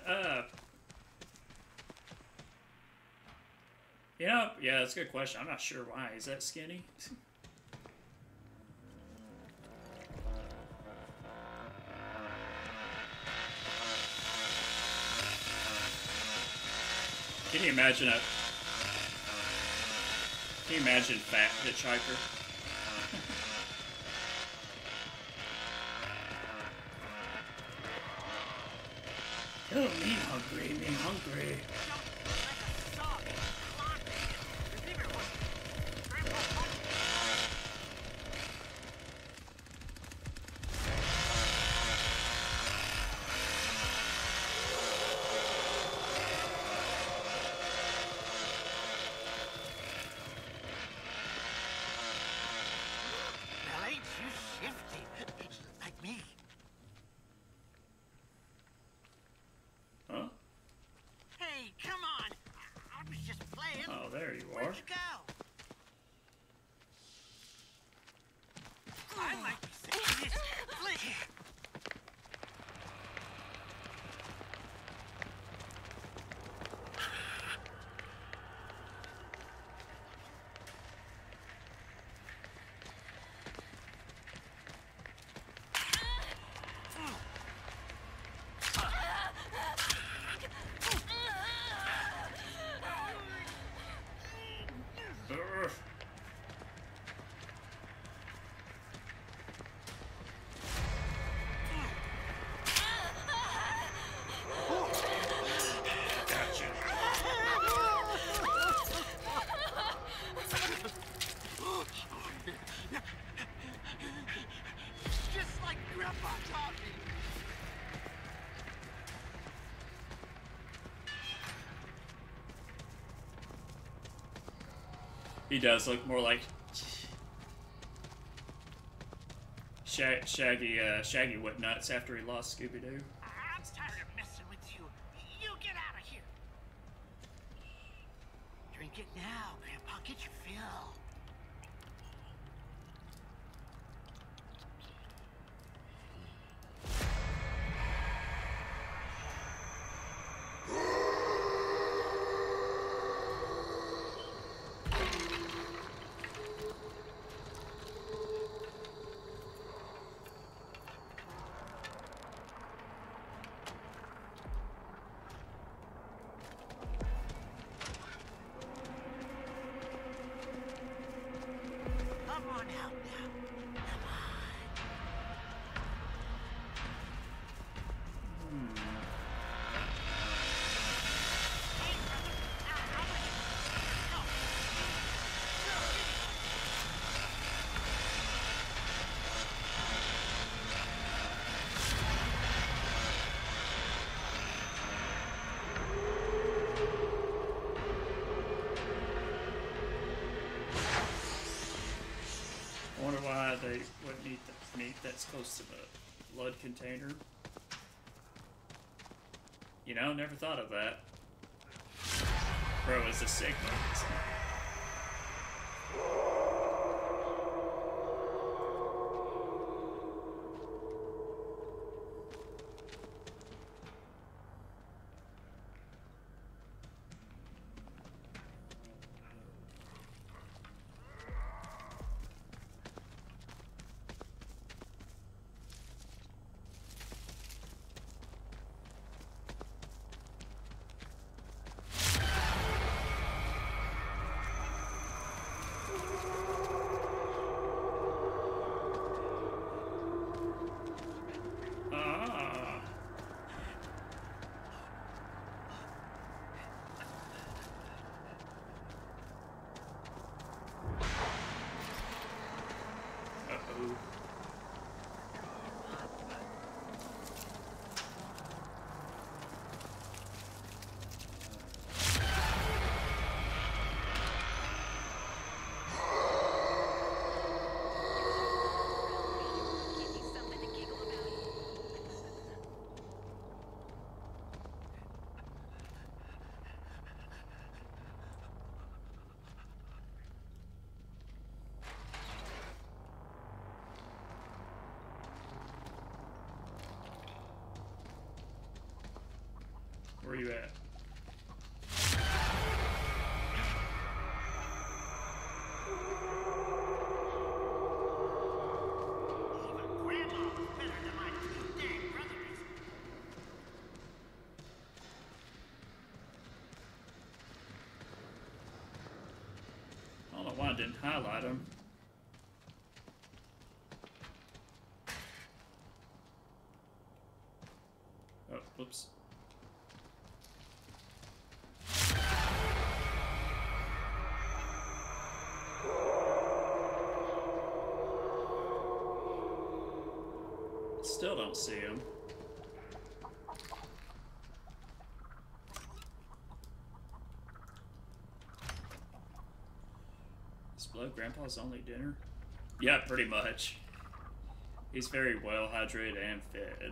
What? Uh. You know, yeah, that's a good question. I'm not sure why. Is that skinny? Can you imagine a? Can you imagine fat hitchhiker? Me hungry, me hungry. He does look more like Shag- Shaggy, uh, Shaggy went nuts after he lost Scooby Doo. Container. You know, never thought of that. Bro, it's a Sigma. Ah. Uh-oh. Give you something to giggle about. Where are you at? I don't know why I didn't highlight them. Still don't see him. Is blood grandpa's only dinner? Yeah, pretty much. He's very well hydrated and fed.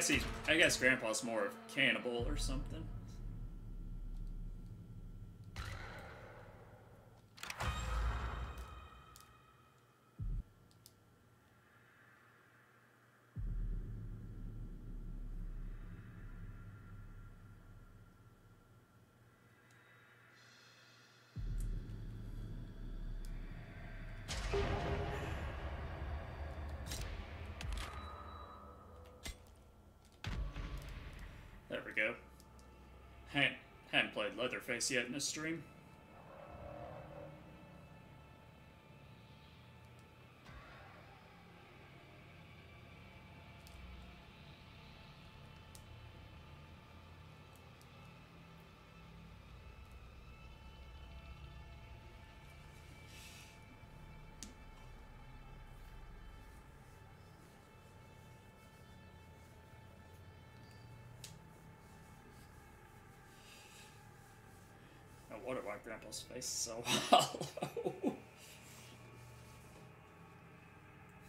Guess he's. I guess Grandpa's more of cannibal or something. There we go. Hadn't, hadn't played Leatherface yet in this stream. I wonder why Grandpa's face so hollow.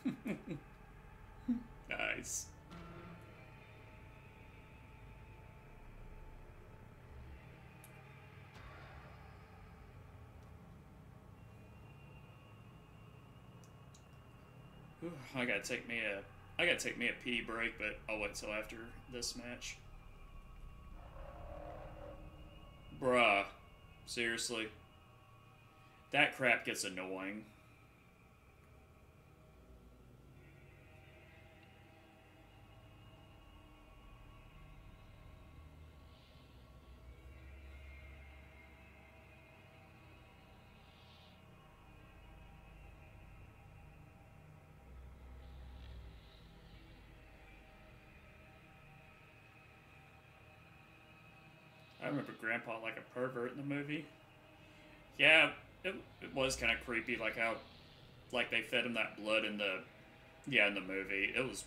nice. I gotta take me a I gotta take me a pee break, but I'll wait till after this match. Bruh. Seriously. That crap gets annoying. I remember Grandpa like a pervert in the movie. Yeah, it, it was kind of creepy, like how, like they fed him that blood in the, yeah, in the movie. It was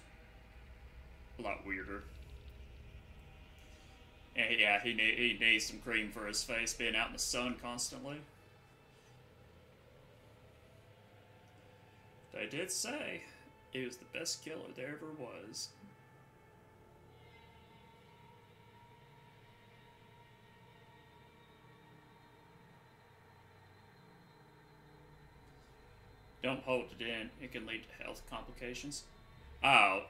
a lot weirder. And yeah, he need, he needs some cream for his face, being out in the sun constantly. They did say he was the best killer there ever was. Don't hold it in. It can lead to health complications. Oh.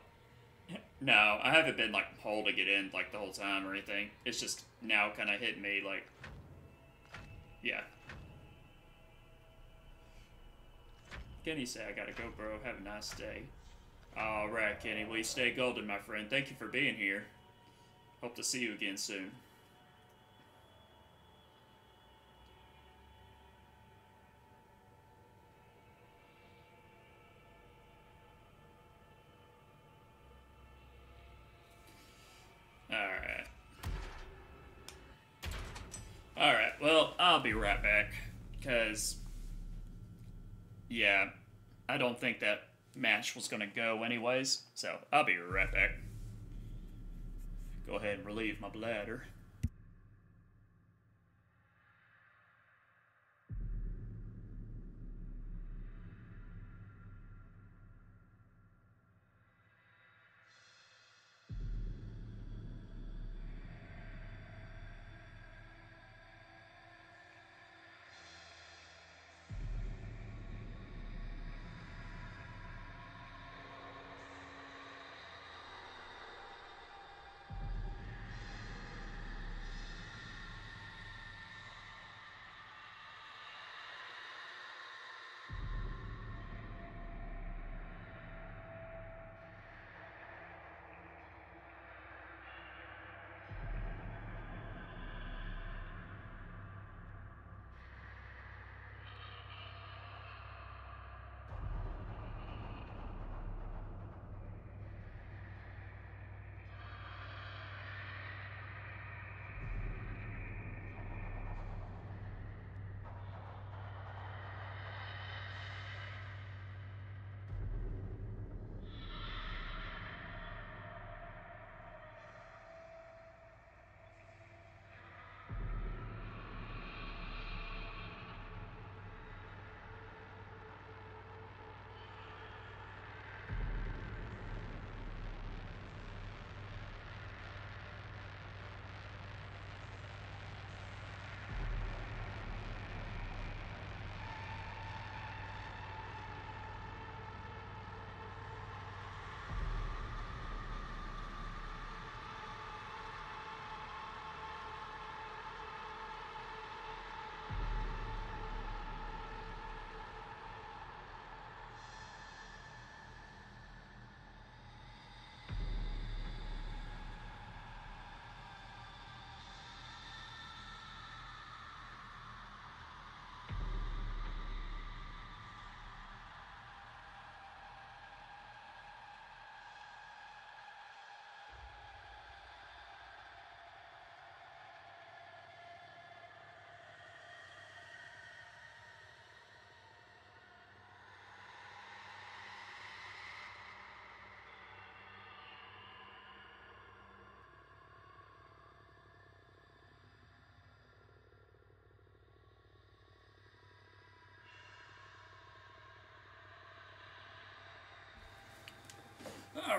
No, I haven't been like holding it in like the whole time or anything. It's just now kind of hit me like. Yeah. Kenny say I gotta go, bro. Have a nice day. Alright, Kenny. Well, you stay golden, my friend. Thank you for being here. Hope to see you again soon. I'll be right back. Because, yeah, I don't think that match was going to go anyways. So, I'll be right back. Go ahead and relieve my bladder.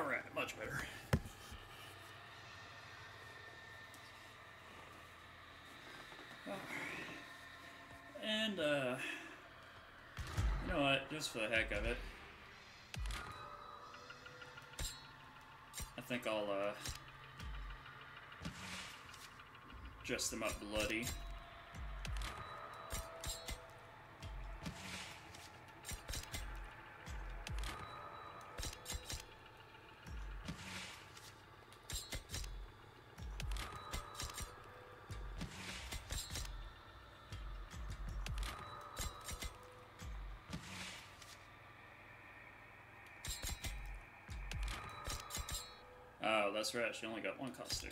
Alright, much better. And, uh, you know what, just for the heck of it, I think I'll, uh, dress them up bloody. That's. She only got one costume.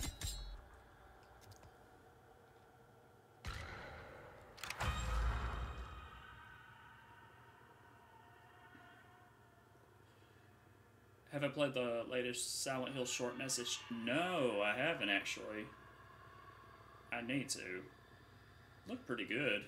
Have I played the latest Silent Hill short message? No, I haven't actually. I need to. Look pretty good.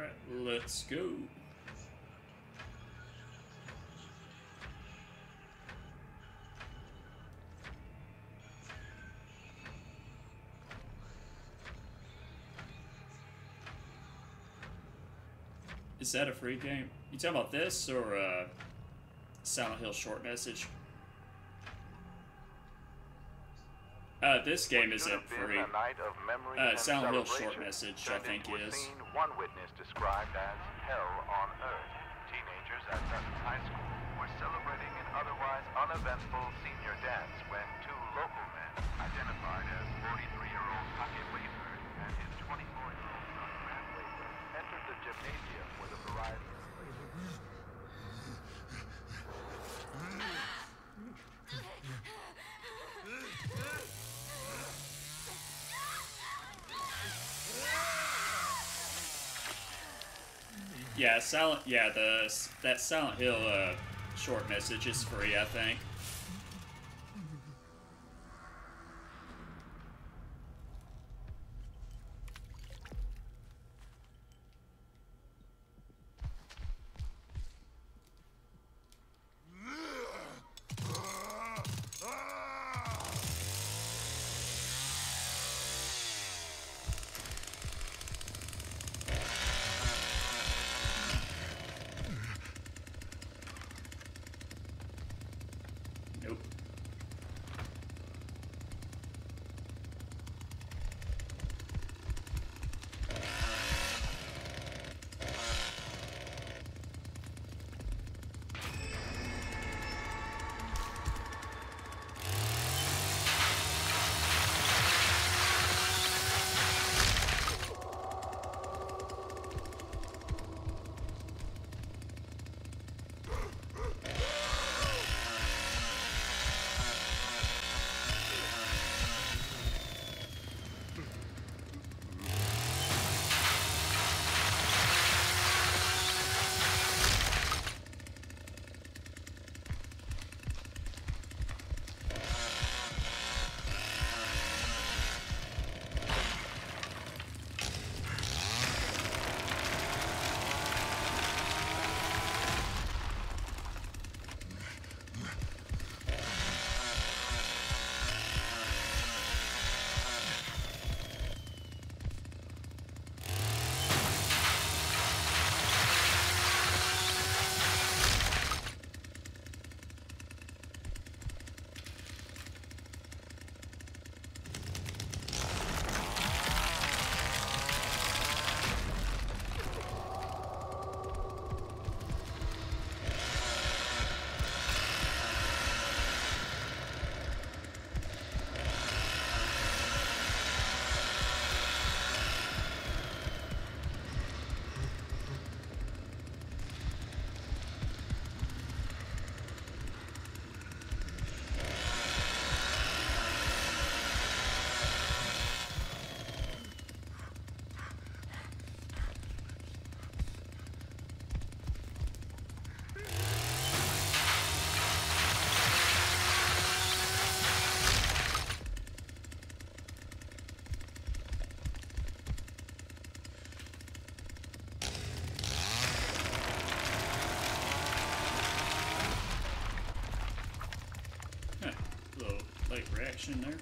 Right, let's go. Is that a free game? You talking about this or uh, Silent Hill short message? Uh, this game isn't free. A night of memory Uh, Silent Hill short message, I think, is. one witness described as hell on earth. Teenagers at Sutton High School were celebrating an otherwise uneventful senior dance when two local men, identified as 43-year-old Pocket Wafer and his 24-year-old son Grant Wafer, entered the gymnasium with a variety of Yeah, Silent. Yeah, the that Silent Hill uh, short message is free. I think. Section there.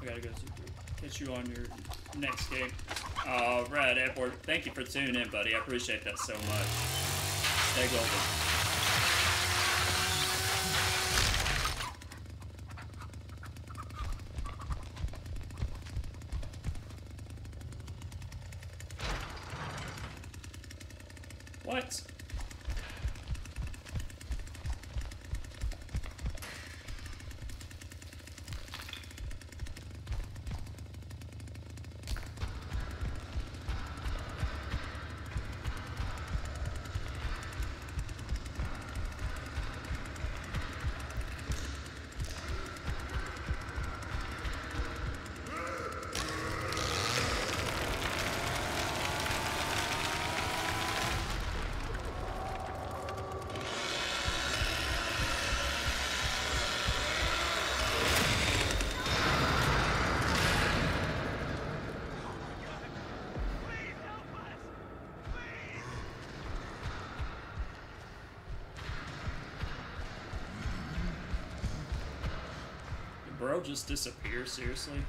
I gotta go catch you on your next game. All right, Edward. Thank you for tuning in, buddy. I appreciate that so much. Stay golden. Just disappear? Seriously?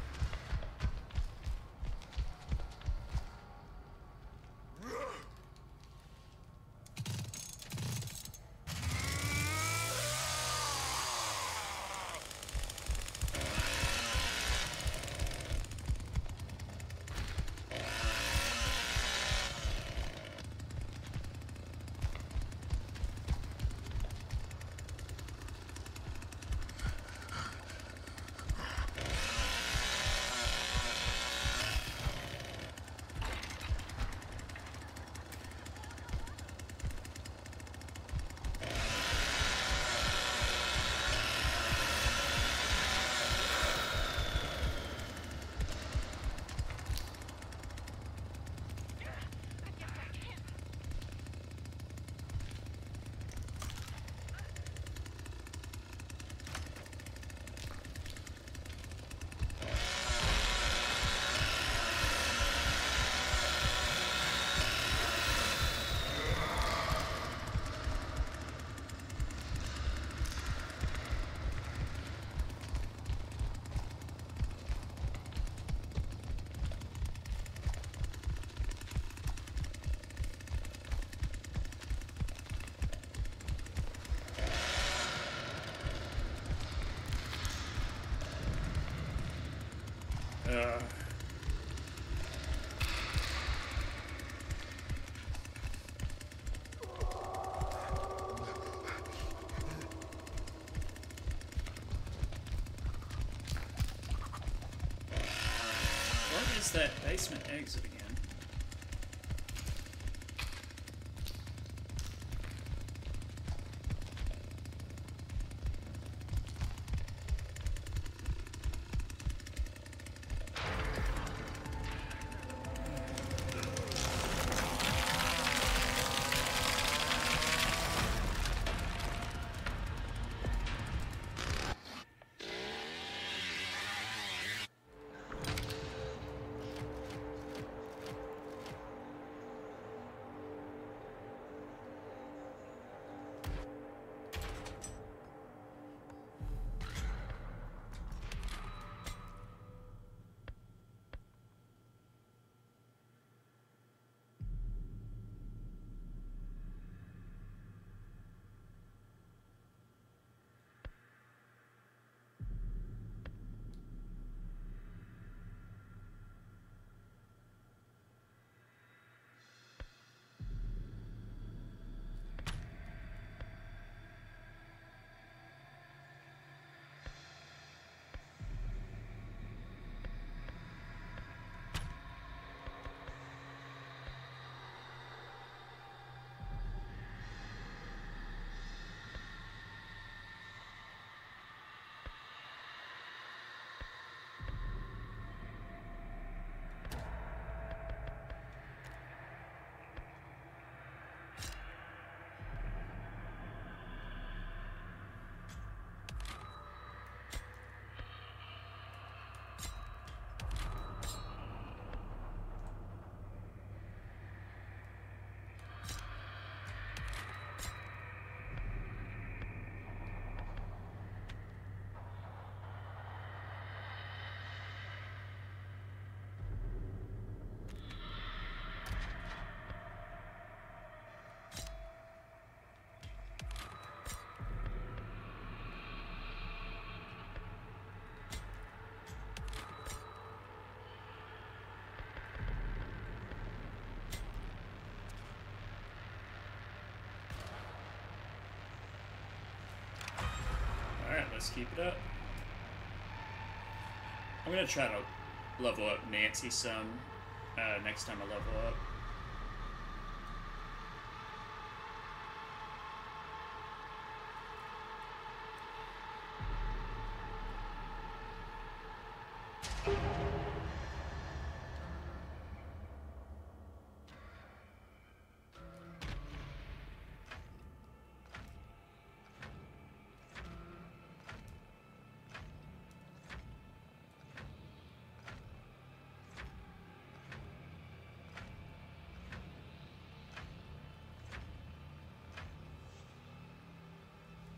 Uh, that basement exit again? Let's keep it up. I'm gonna try to level up Nancy some uh, next time I level up.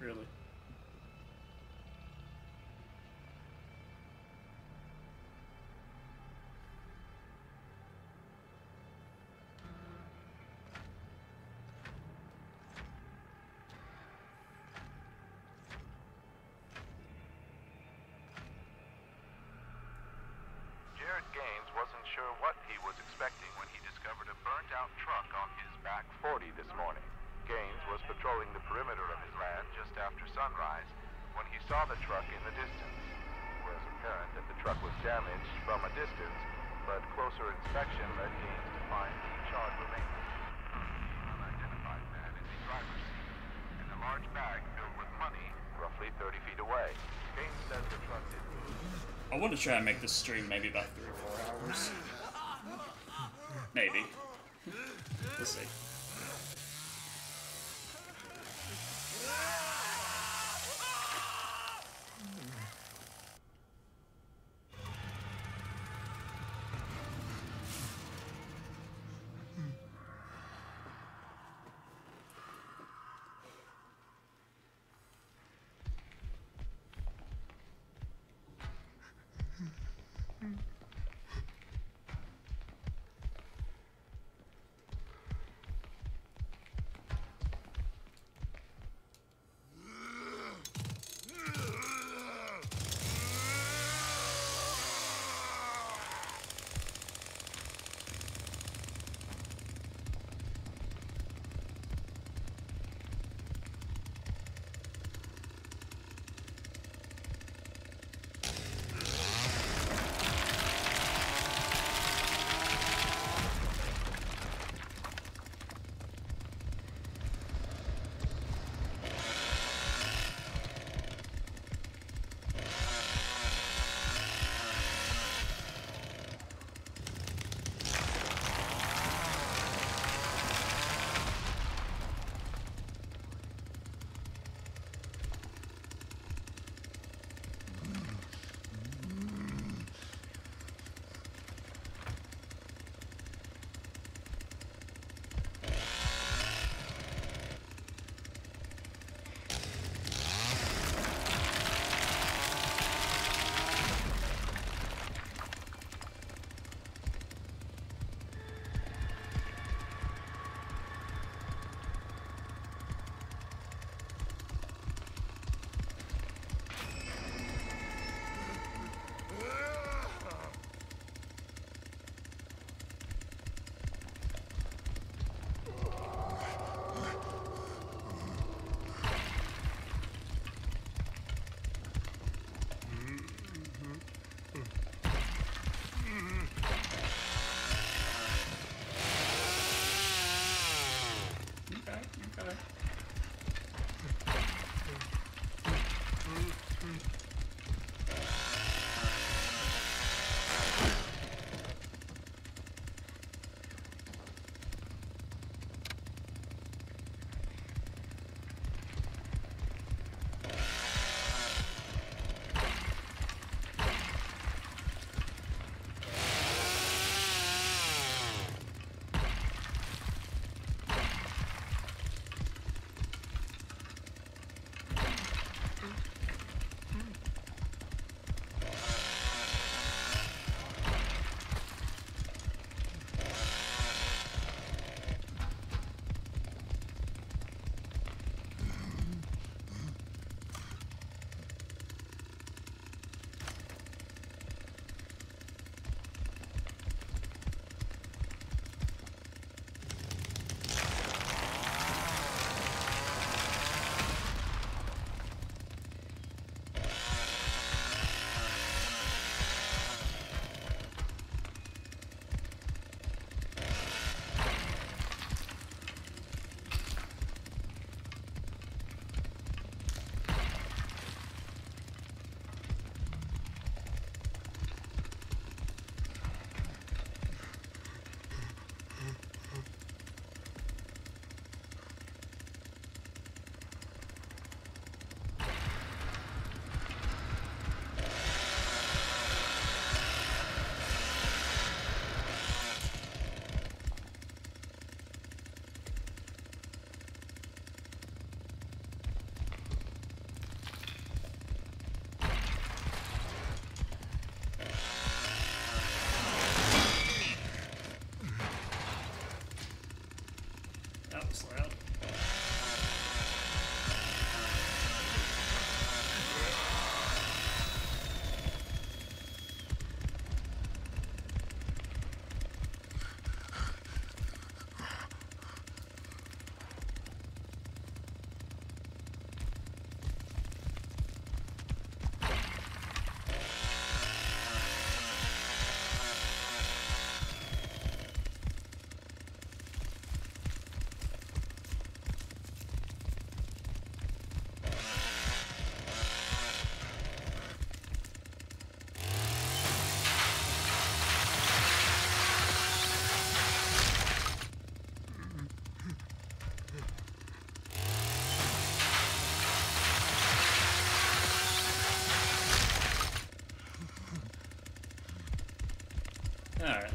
Really. Jared Gaines wasn't sure what he was expecting when he discovered a burnt-out truck on his back 40 this morning. Gaines was patrolling the perimeter of his land just after sunrise when he saw the truck in the distance. It was apparent that the truck was damaged from a distance, but closer inspection led Gaines to find the charred remains. The unidentified man in the driver's seat, and a large bag filled with money roughly 30 feet away. Gaines says the truck did I want to try and make this stream maybe about three or four hours. Maybe. We'll see.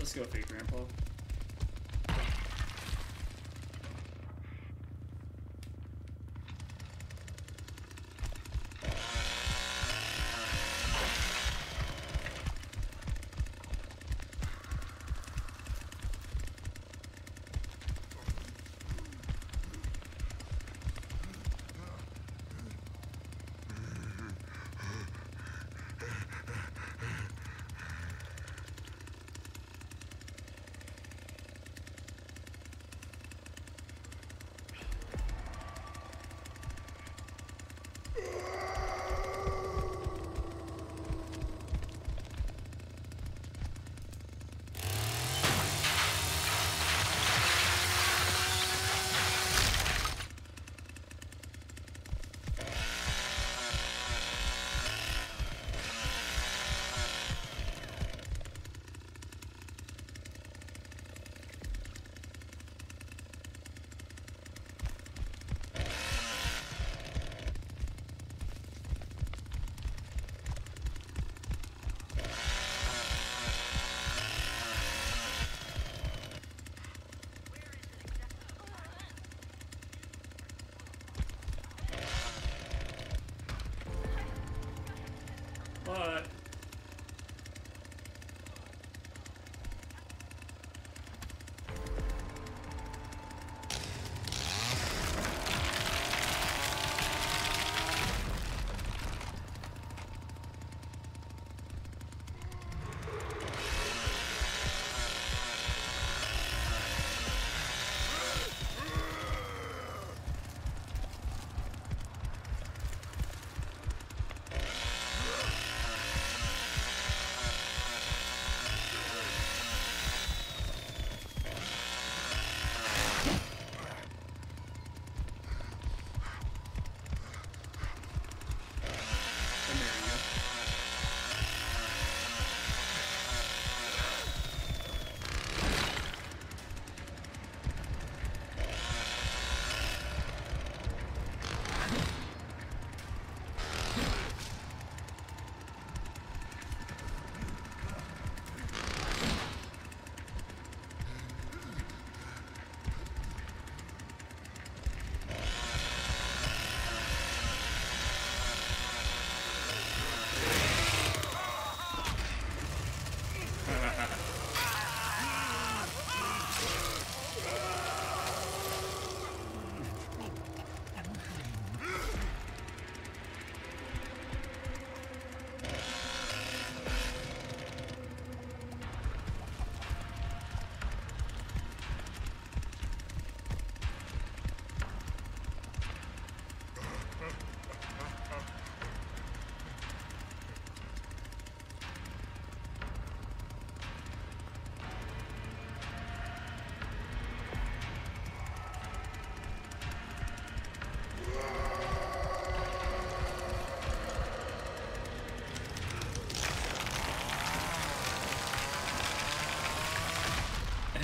Let's go you, Grandpa.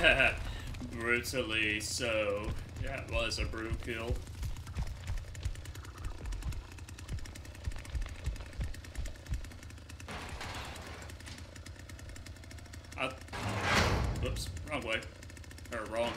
Brutally so. It was a brutal kill. I, whoops, wrong way. Or wrong.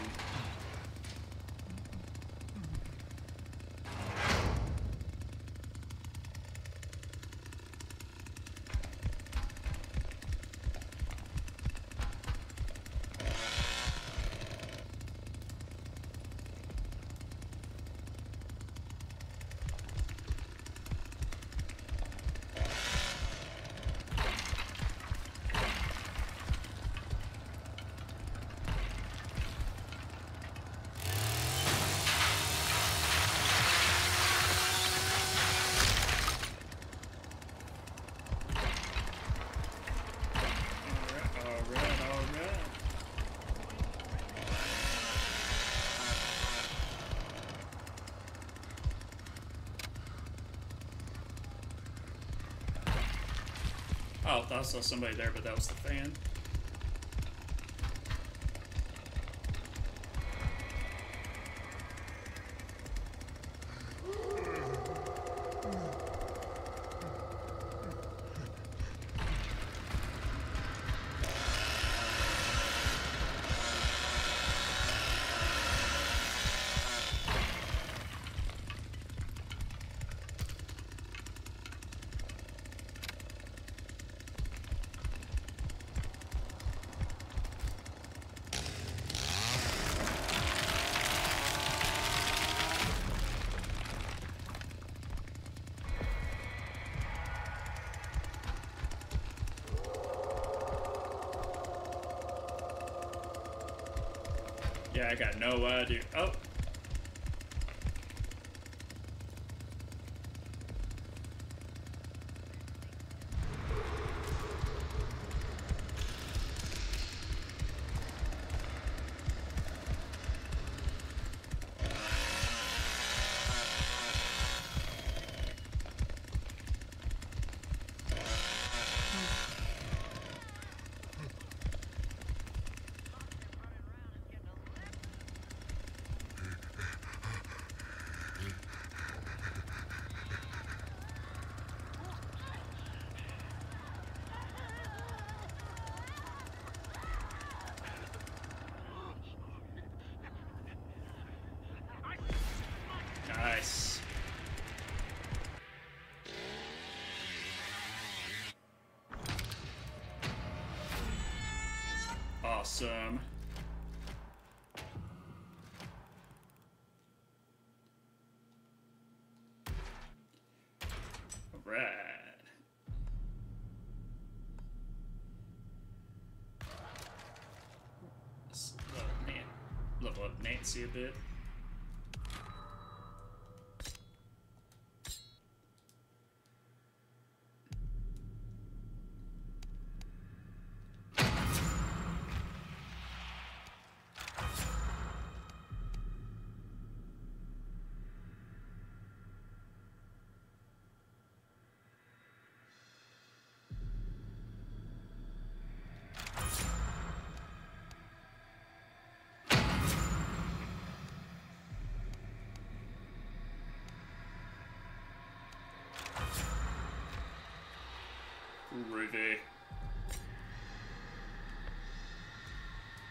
Oh, I thought I saw somebody there, but that was the fan. I got no idea. Oh. Nice. Awesome. Alright. Level up Nancy a bit.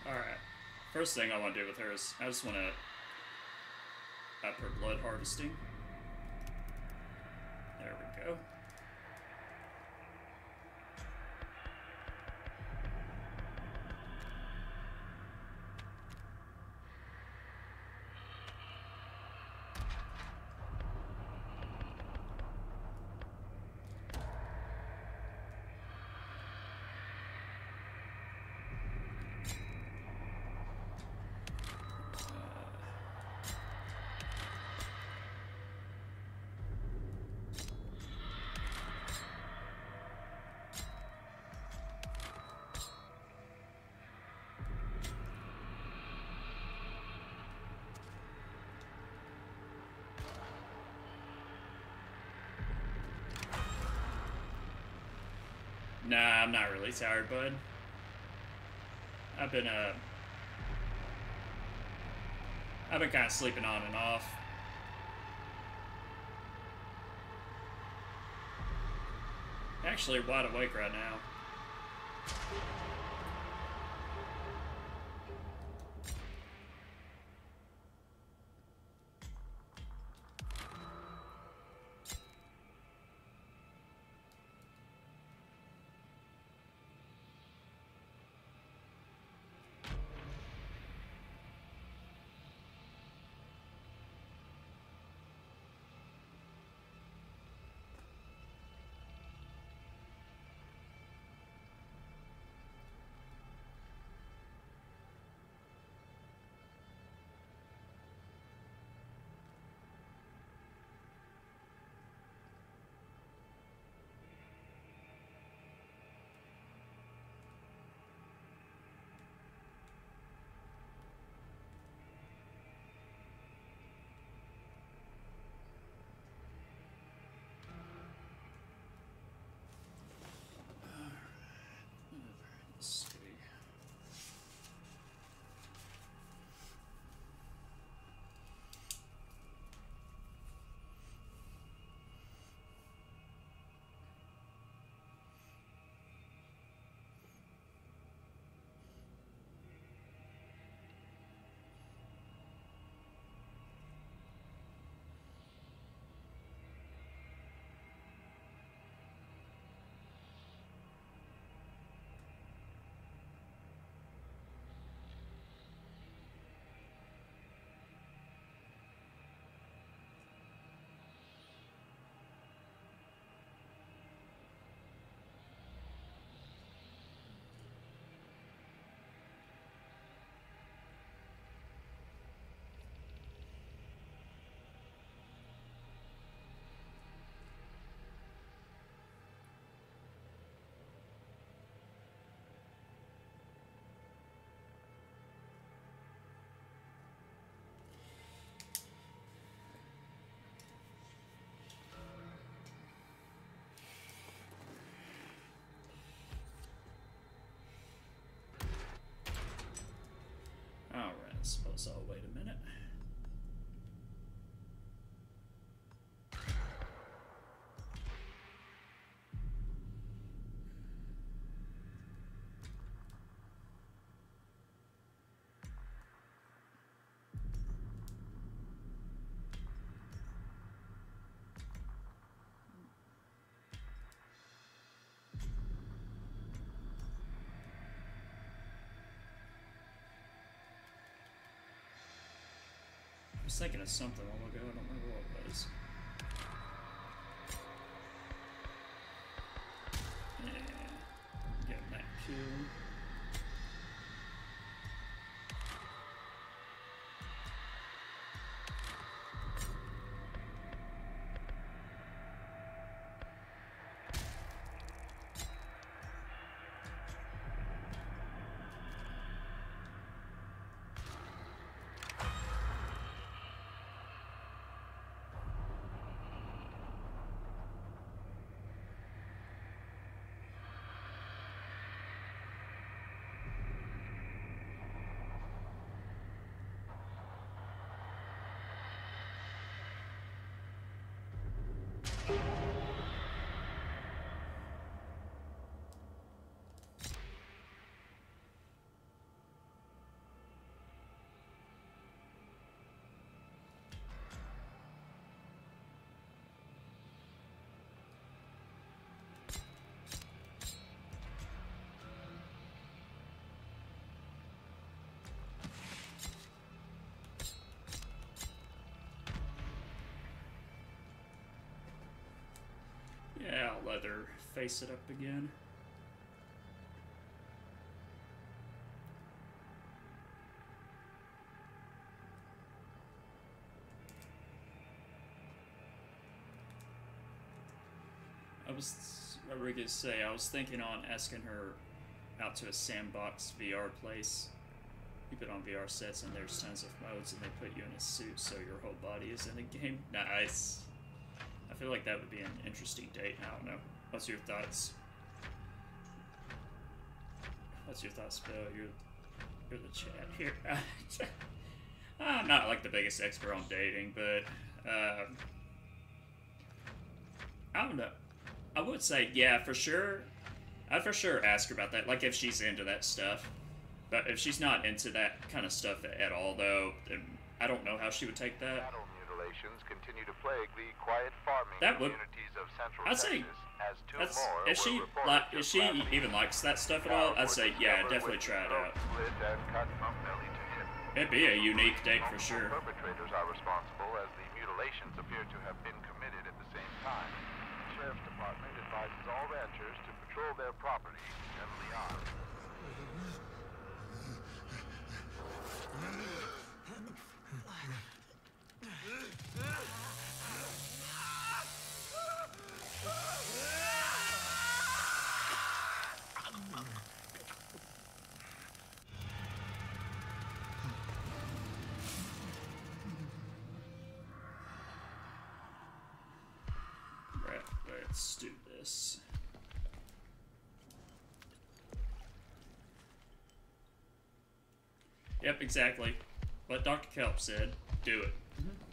Alright. First thing I want to do with her is I just want to up her blood harvesting. Not really tired, bud. I've been uh I've been kind of sleeping on and off. Actually, wide awake right now. Was thinking of something a while ago. I don't remember what it was. Yeah, get that kill. Yeah, I'll let her face it up again. I was, gonna say? I was thinking on asking her out to a sandbox VR place. You put on VR sets and there's tons of modes and they put you in a suit so your whole body is in the game. Nice. Feel like that would be an interesting date. I don't know. What's your thoughts? What's your thoughts, Bill? You're, you're the chat here. I'm not like the biggest expert on dating, but um, I don't know. I would say, yeah, for sure. I'd for sure ask her about that, like if she's into that stuff. But if she's not into that kind of stuff at all, though, I don't know how she would take that. Cattle mutilations continue to plague the quiet farming That would- communities of central I'd say Texas as two That's more if she like if she even likes that stuff at all, I'd say yeah, definitely try it out. Split and cut from belly to hip. It'd be a unique date for sure. Perpetrators are responsible as the mutilations appear to have been committed at the same time. The Sheriff's Department advises all ranchers to patrol their property heavily armed. Let's do this. Yep, exactly. What Dr. Kelp said. Do it. Mm-hmm.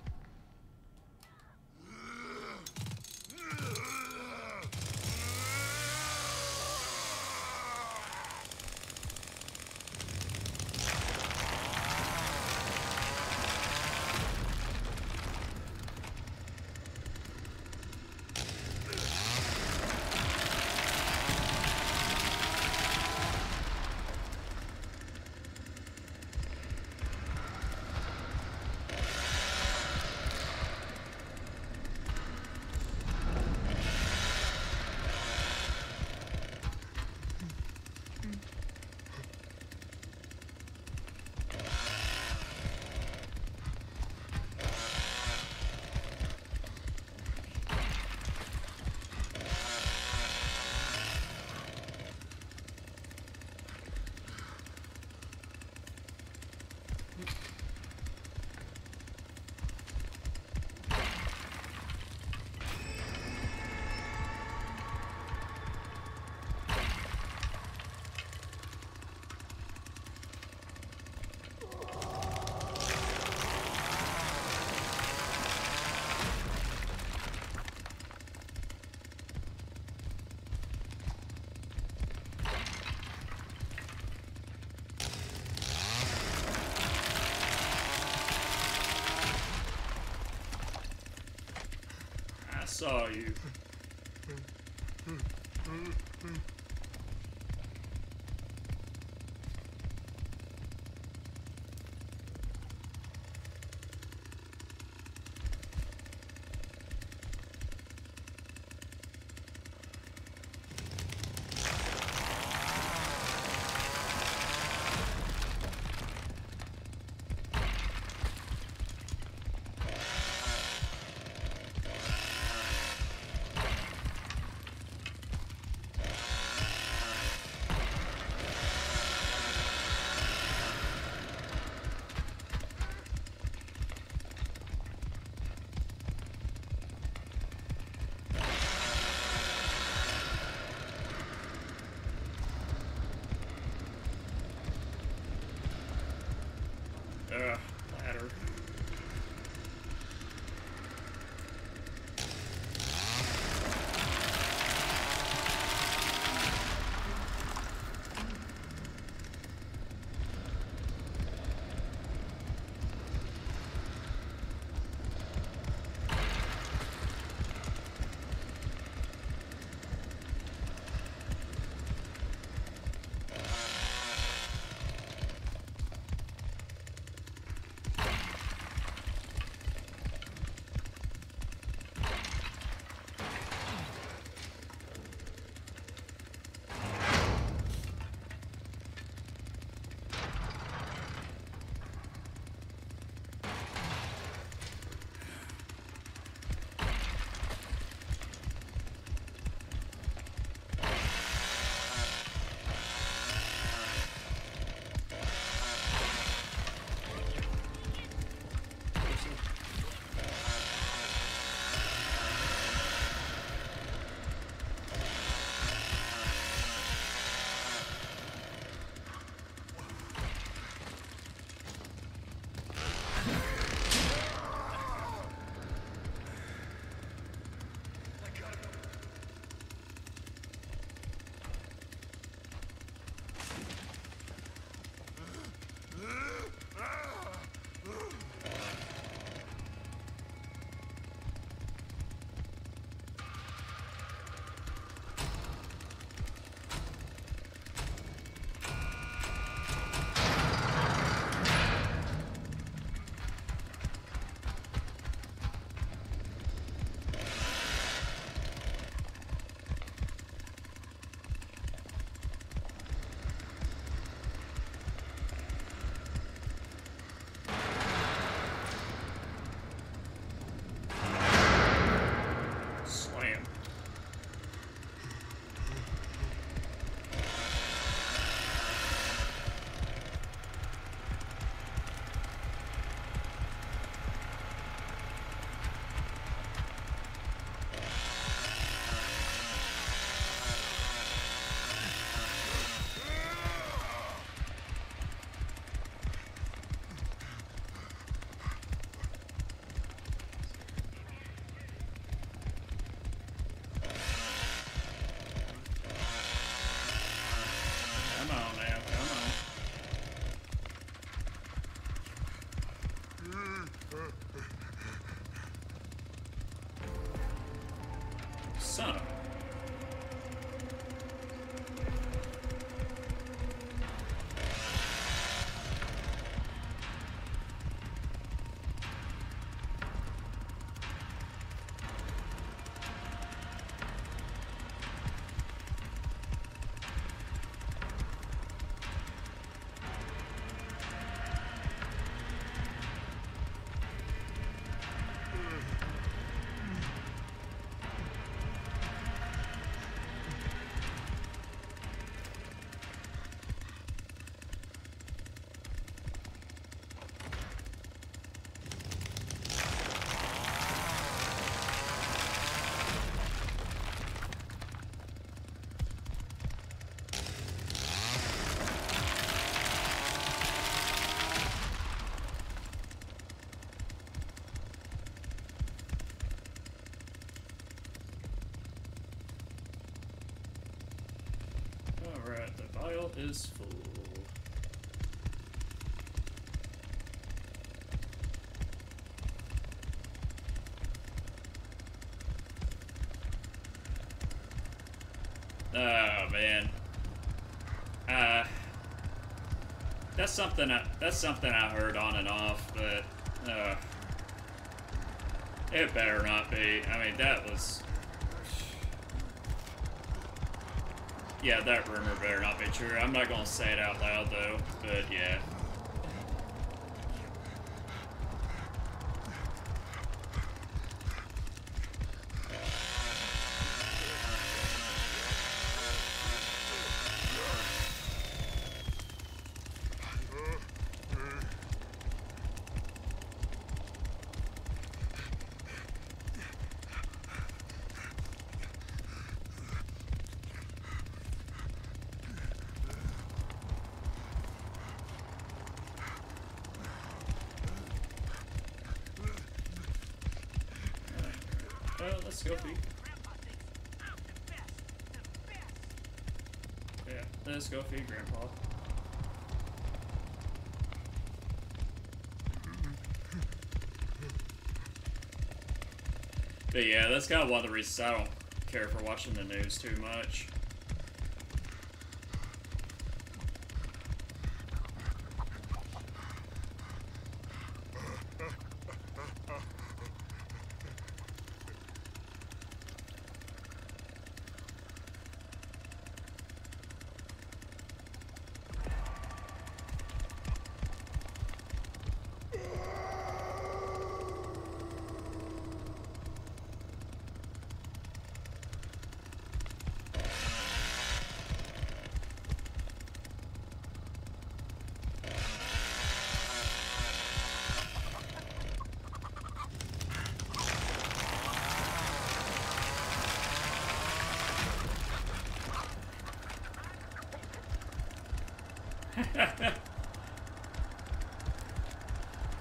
Saw you. is full. Oh, man. Uh, that's something I, that's something I heard on and off, but, uh, it better not be. I mean, that was Yeah, that rumor better not be true. I'm not gonna say it out loud though, but yeah. Yeah, let's go feed Grandpa. But yeah, that's kind of one of the reasons I don't care for watching the news too much.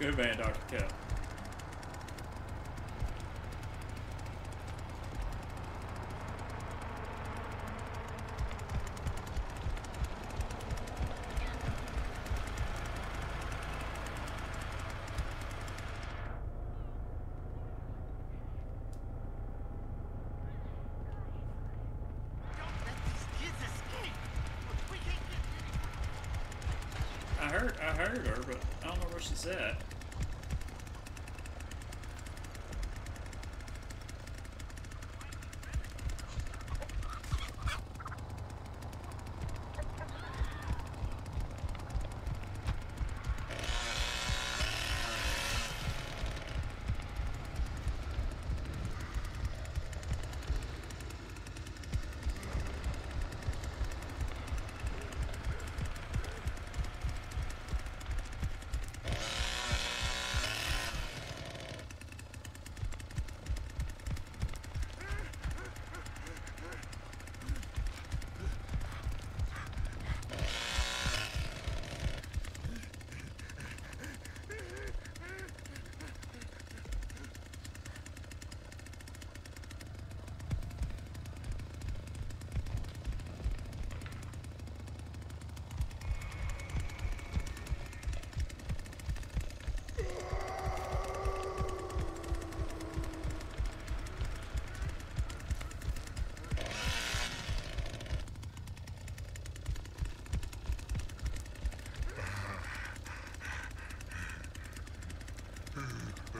Good man, Dr. Kell. Don't let these kids escape. We can't get I heard, I heard her, but I don't know where she's at.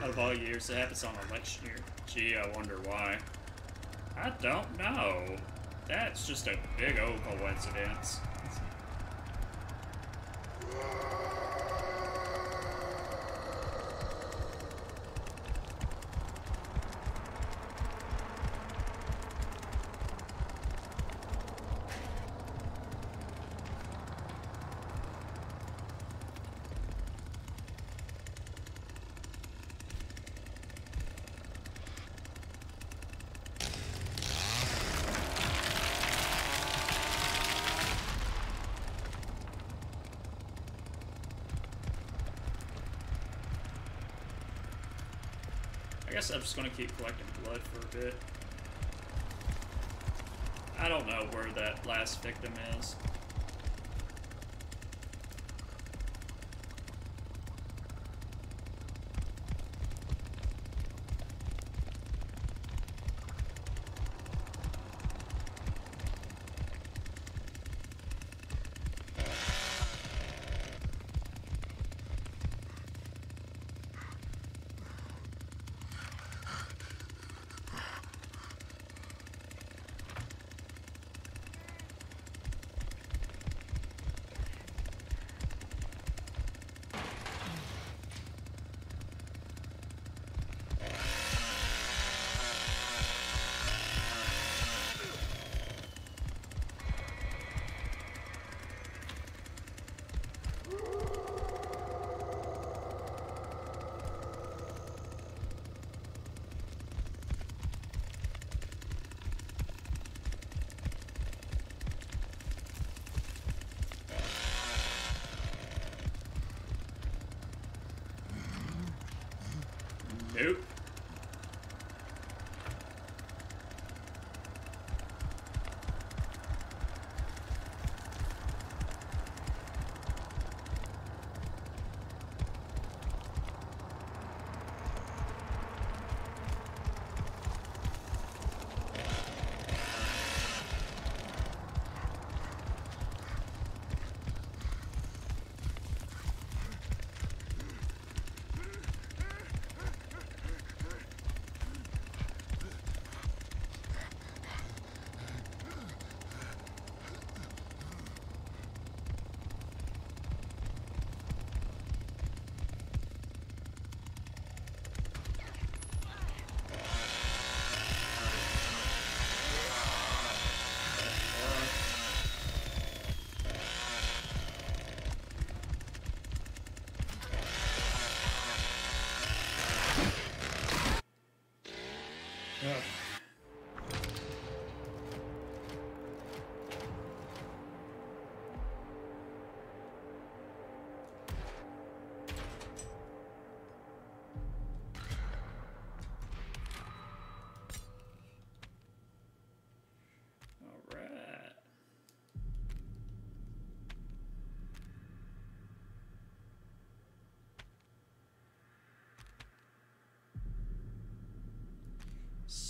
Out of all years, it happens on election year. Gee, I wonder why. I don't know. That's just a big old coincidence. I guess I'm just gonna keep collecting blood for a bit. I don't know where that last victim is.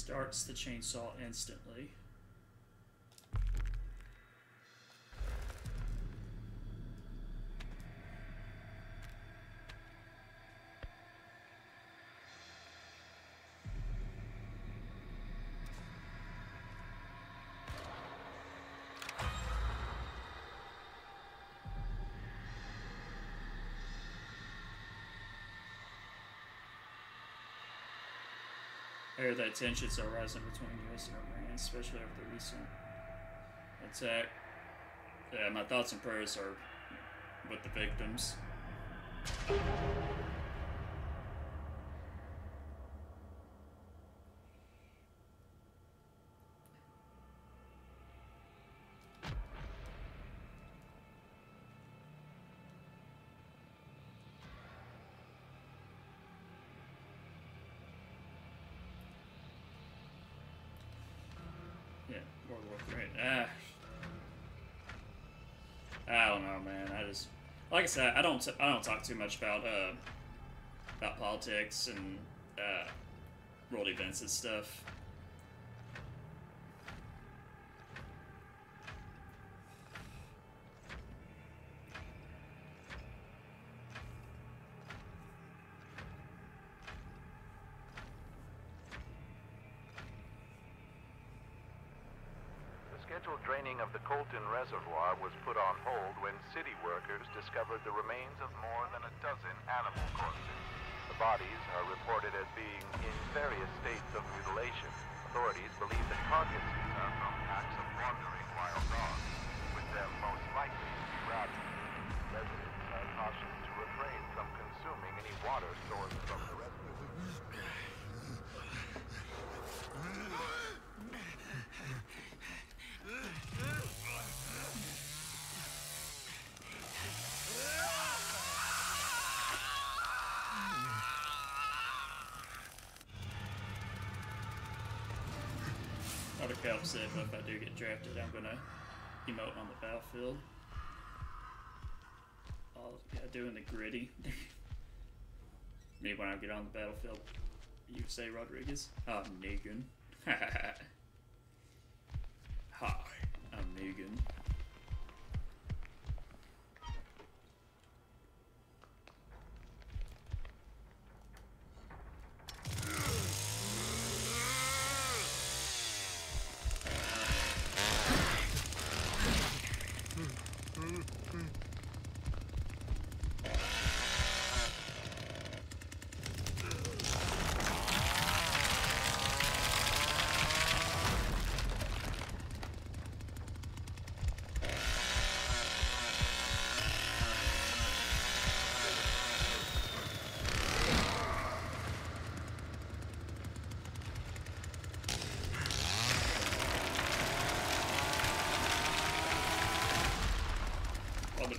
Starts the chainsaw instantly. That tensions are rising between U.S. and Iran, especially after the recent attack. Yeah, my thoughts and prayers are with the victims. Like I said, I don't, I don't talk too much about uh, about politics and uh, world events and stuff. The draining of the Colton Reservoir was put on hold when city workers discovered the remains of more than a dozen animal corpses. The bodies are reported as being in various states of mutilation. Authorities believe the carcasses are from packs of wandering wild dogs, with them most likely to be rabid. Residents are cautioned to refrain from consuming any water sourced from the reservoir. Cal said, but if I do get drafted, I'm gonna emote on the battlefield. All yeah, doing the griddy. Me when I get on the battlefield, you say Rodriguez. Ah, I'm Negan. Hi, I'm Negan.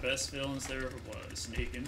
Best villains there ever was, Negan.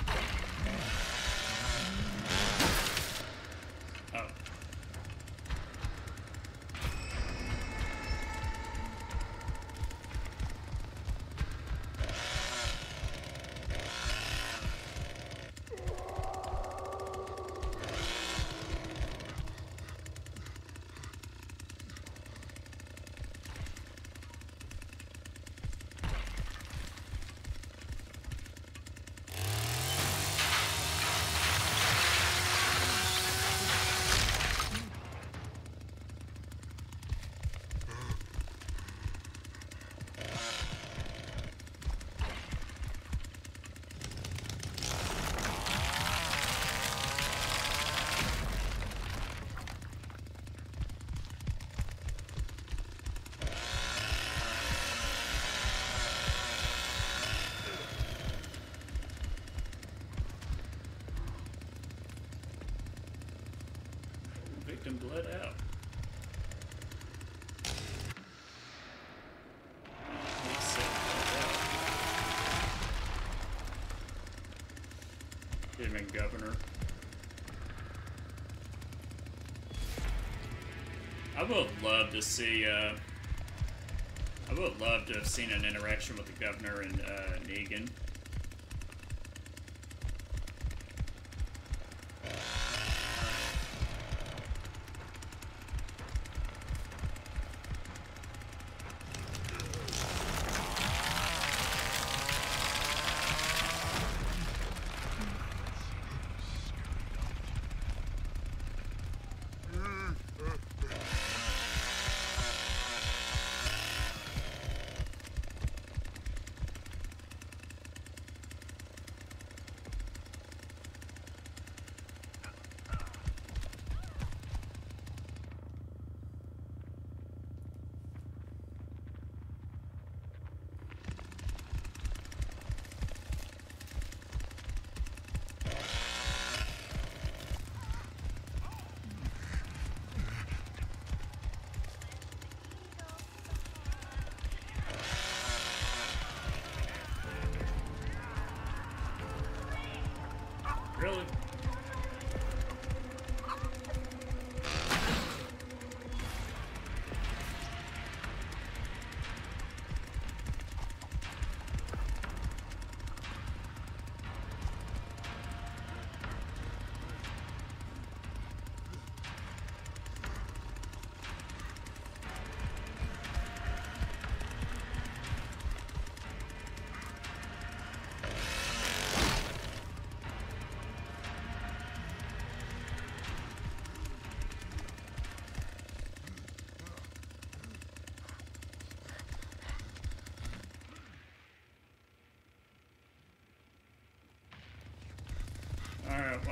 victim bled out. He said bled out. Him and governor. I would love to see. Uh, I would love to have seen an interaction with the governor and uh, Negan.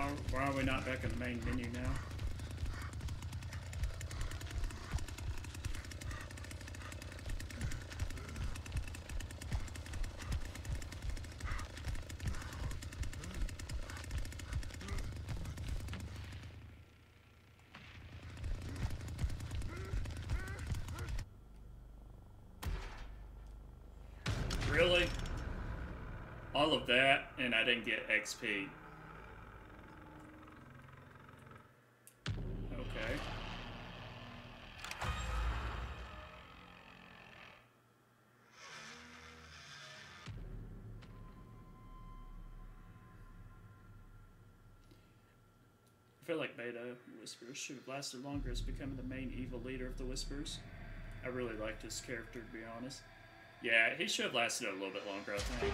Why, why are we not back in the main menu now? Really? All of that, and I didn't get XP. Whispers should have lasted longer as becoming the main evil leader of the Whispers. I really liked his character, to be honest. Yeah, he should have lasted a little bit longer, I think.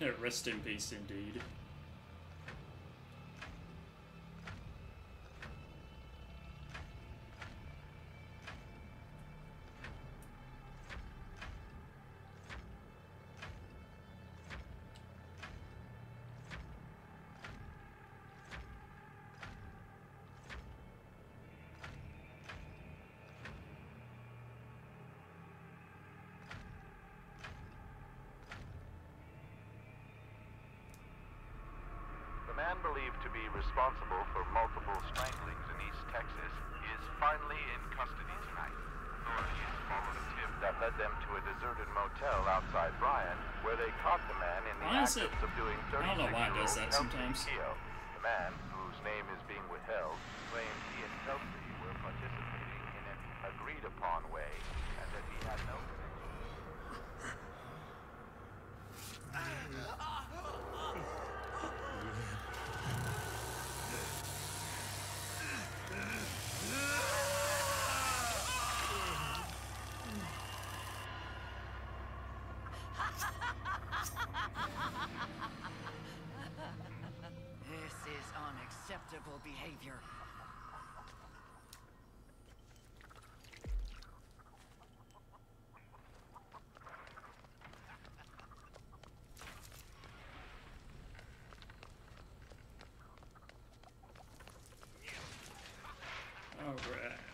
Yeah, Rest in peace, indeed. Man believed to be responsible for multiple stranglings in East Texas is finally in custody tonight. Authorities followed a tip that led them to a deserted motel outside Bryan, where they caught the man in the Why act of it- subduing I don't know why it does that sometimes. Keogh. The man, whose name is being withheld, claimed he and Kelsey were participating in an agreed-upon way, and that he had no This All right.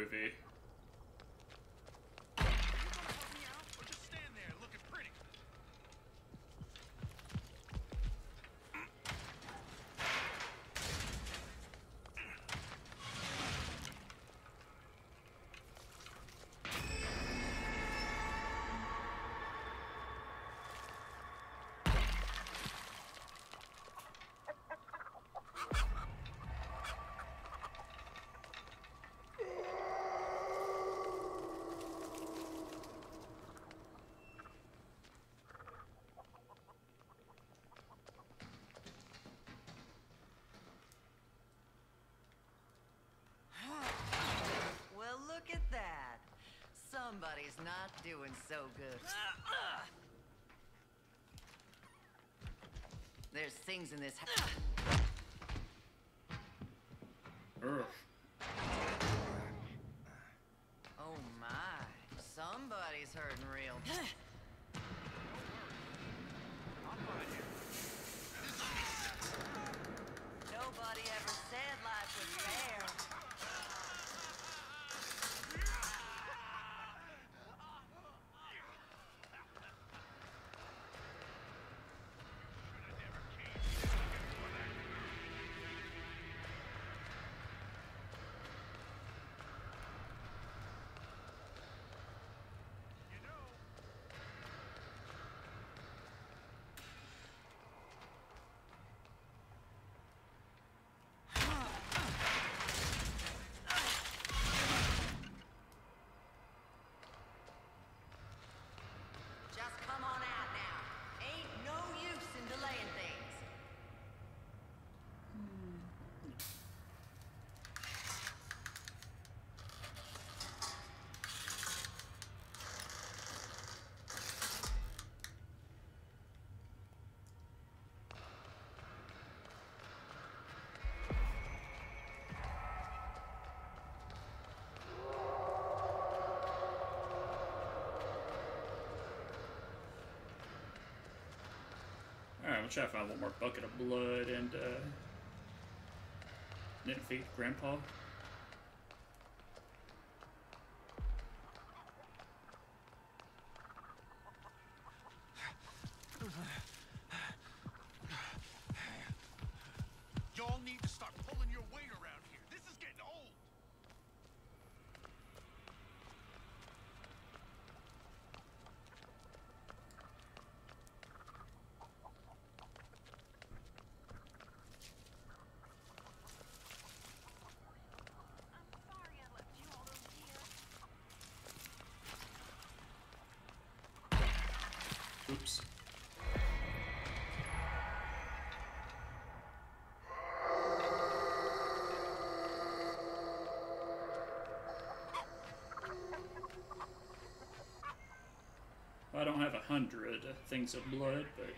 groovy. Somebody's not doing so good. There's things in this house. Ugh. Oh my. Somebody's hurting Alright, we'll try to find one more bucket of blood and uh then defeat Grandpa. I don't have a hundred things of blood, but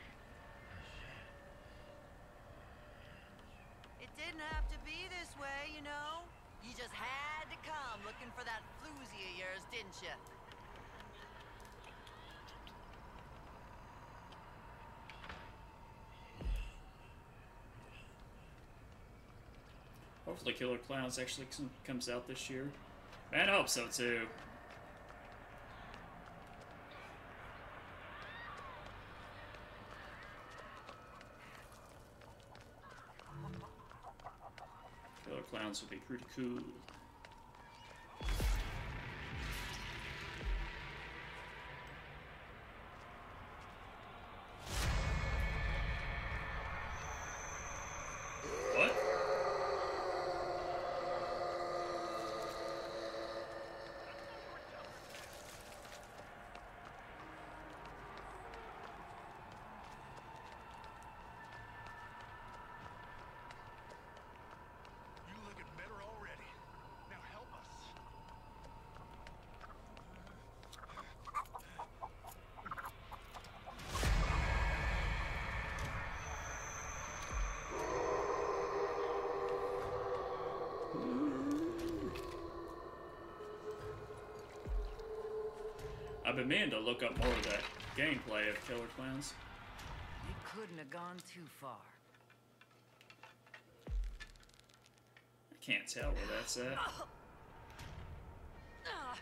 It didn't have to be this way, you know? You just had to come looking for that floozy of yours, didn't you? hopefully Killer Clowns actually comes out this year. Man, I hope so too. Killer would be pretty cool. I've been meaning to look up more of that gameplay of Killer Clowns. You couldn't have gone too far. I can't tell where that's at. Ah. Ah.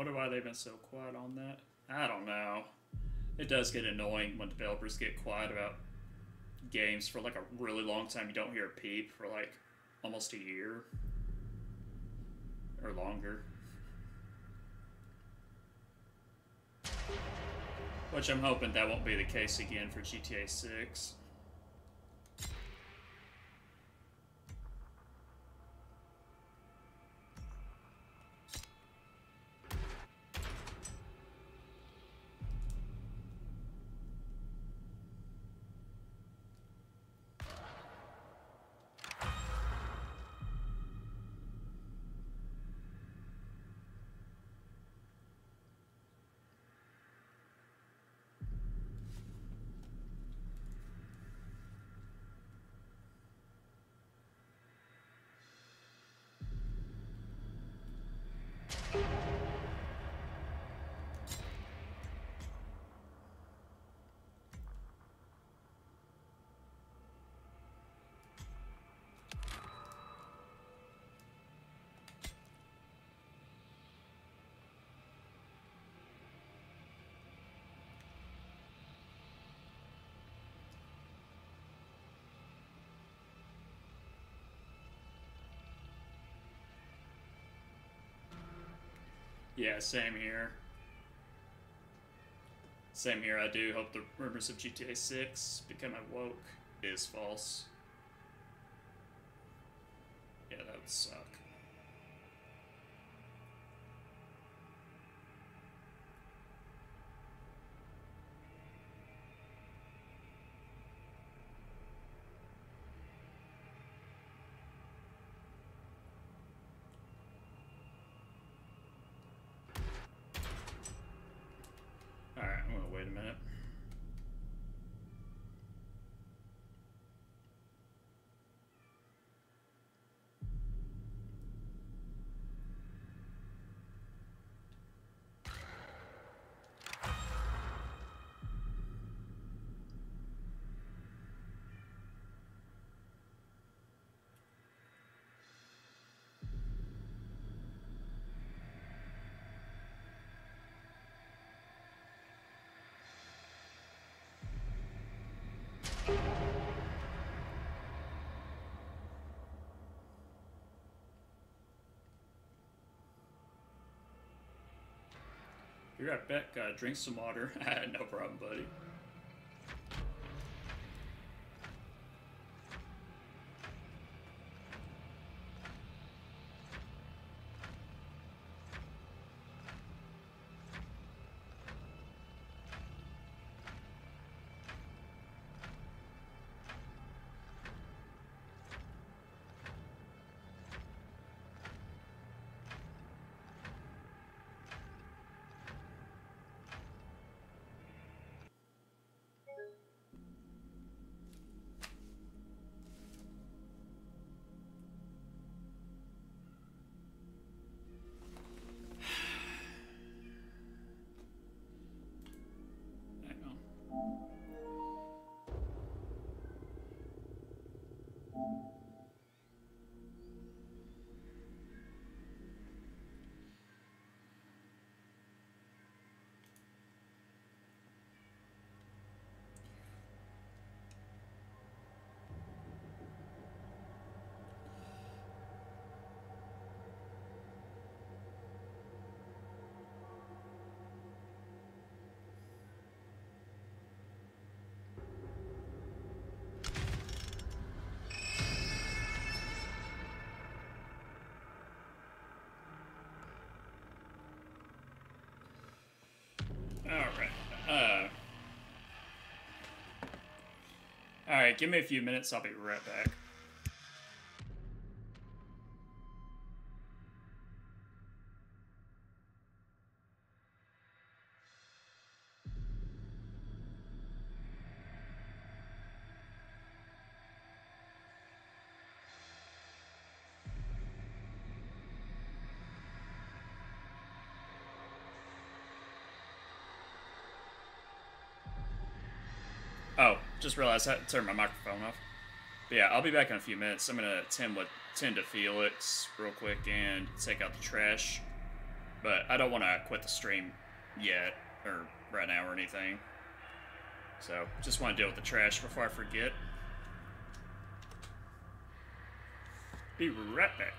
Wonder why they've been so quiet on that. I don't know. It does get annoying when developers get quiet about games for like a really long time. You don't hear a peep for like almost a year or longer. Which I'm hoping that won't be the case again for GTA 6. Same here. Same here. I do hope the rumors of GTA 6 becoming woke is false. Yeah, that would uh, suck. Alright, I'm gonna wait a minute. Be right back. Uh, drink some water. no problem, buddy. Alright, give me a few minutes. I'll be right back. realized I turned my microphone off. But yeah, I'll be back in a few minutes. I'm gonna tend tend to Felix real quick and take out the trash. But I don't want to quit the stream yet or right now or anything. So just want to deal with the trash before I forget. Be right back.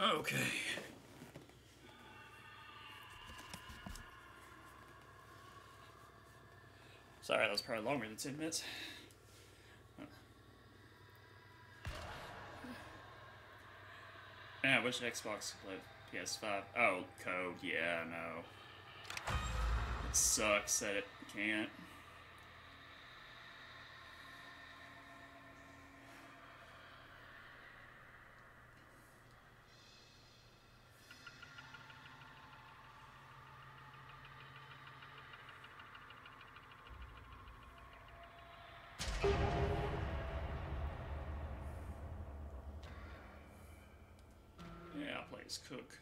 Okay. Sorry, that was probably longer than 10 minutes. Yeah, which Xbox could play PS5. Oh, code, yeah, no. It sucks that it can't. Cook.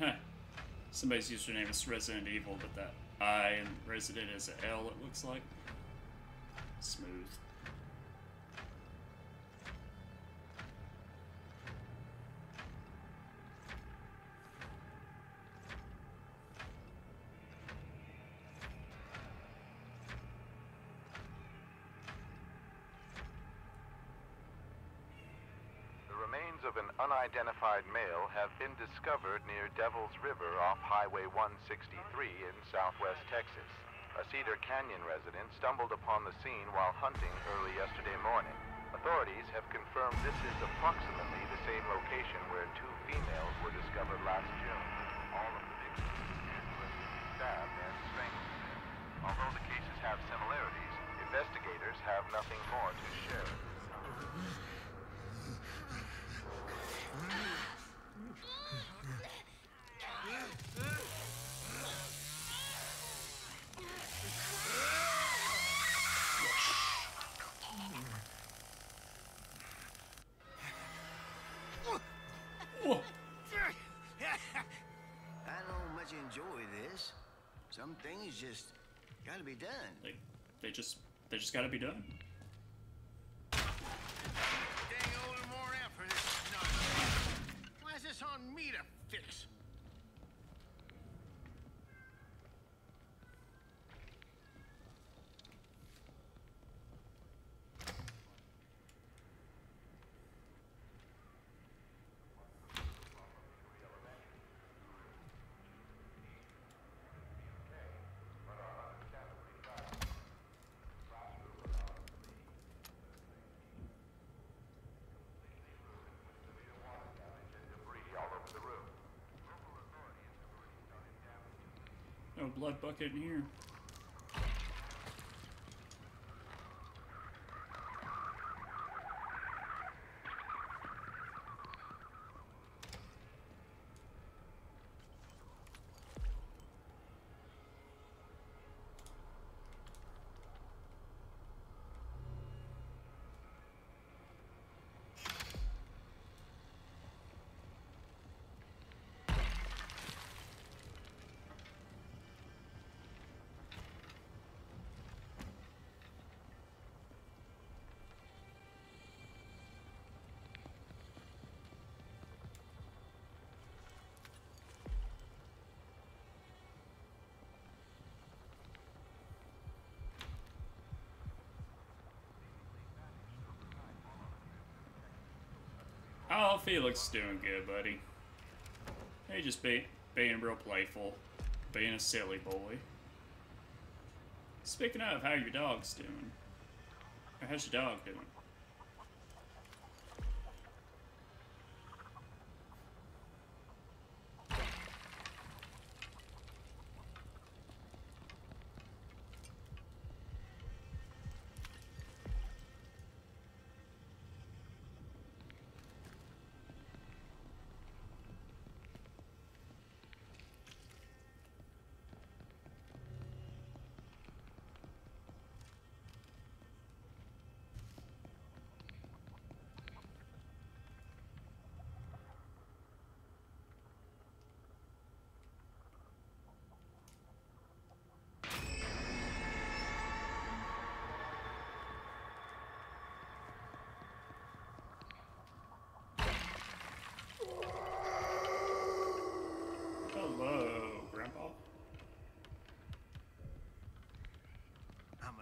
Huh. Somebody's username is Resident Evil, but that I and Resident is a L, it looks like. Smooth. The remains of an unidentified male have been discovered near Devil's River off Highway 163 in southwest Texas. A Cedar Canyon resident stumbled upon the scene while hunting early yesterday morning. Authorities have confirmed this is approximately the same location where two females were discovered last June. All of the victims been stabbed and strangled. Although the cases have similarities, investigators have nothing more to share. at this time. Whoa. I don't much enjoy this. Some things just gotta be done. They, they just, they just gotta be done. Dang old and worn out for this nonsense. Why is this on me to fix? No blood bucket in here. Oh, Felix is doing good, buddy. He just be, being real playful, being a silly boy. Speaking of, how your dog's doing? How's your dog doing?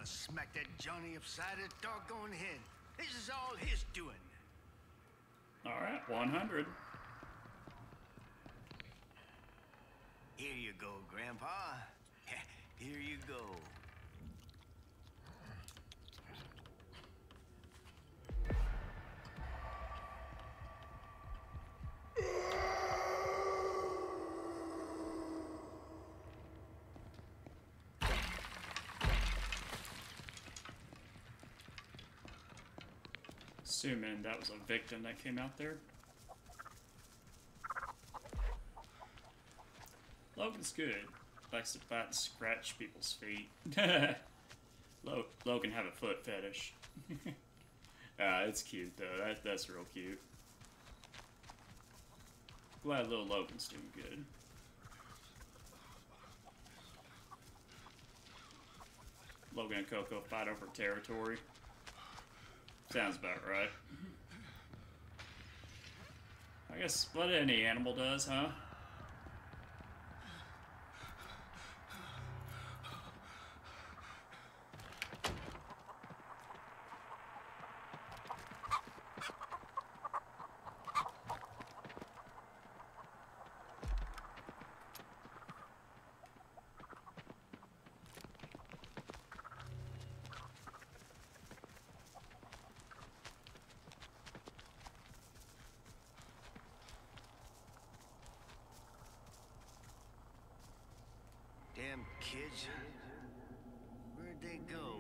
Smack that Johnny upside his doggone head. This is all his doing. Alright, 100. Here you go, Grandpa. Here you go. Assuming that was a victim that came out there. Logan's good. Likes to bite and scratch people's feet. Logan have a foot fetish. ah, it's cute though. That, that's real cute. Glad little Logan's doing good. Logan and Coco fight over territory. Sounds about right. I guess what any animal does, huh? Damn kids. Where'd they go?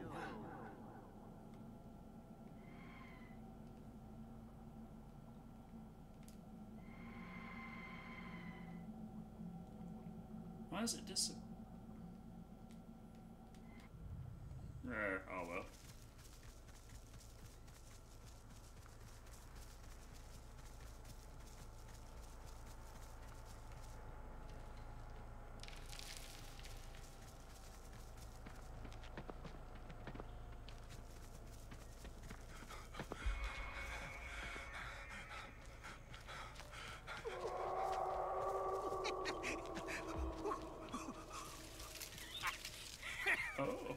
Why is it dis? Uh, oh well. Oh.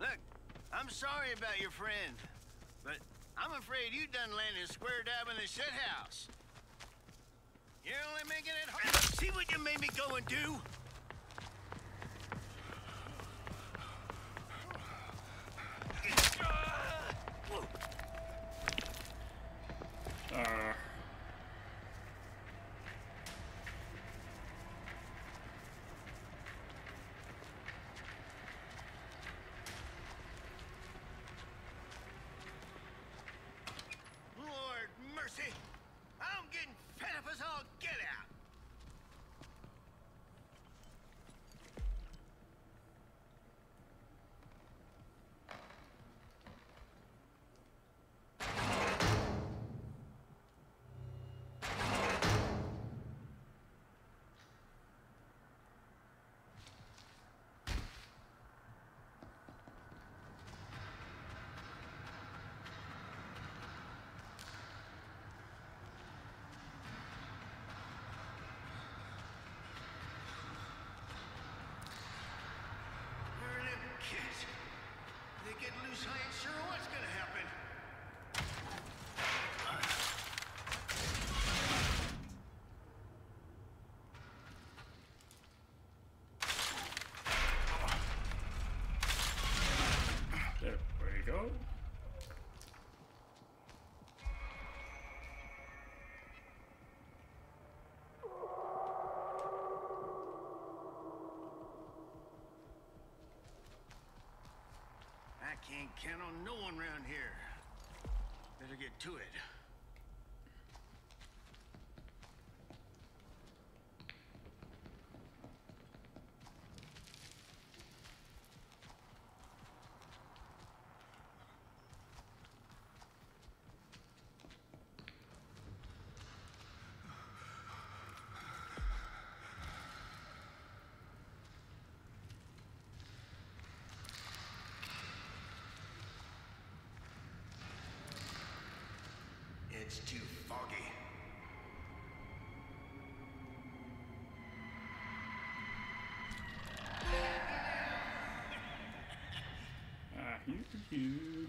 Look, I'm sorry about your friend, but I'm afraid you done landed square dab in the shit house. You're only making it hard. See what you made me go and do? Uh. Lord mercy! I'm getting fed up as all get out! Where are them kids? They get loose, I ain't sure what's gonna happen. There we go. I can't count on no one around here. Better get to it. It's too foggy. I hear you.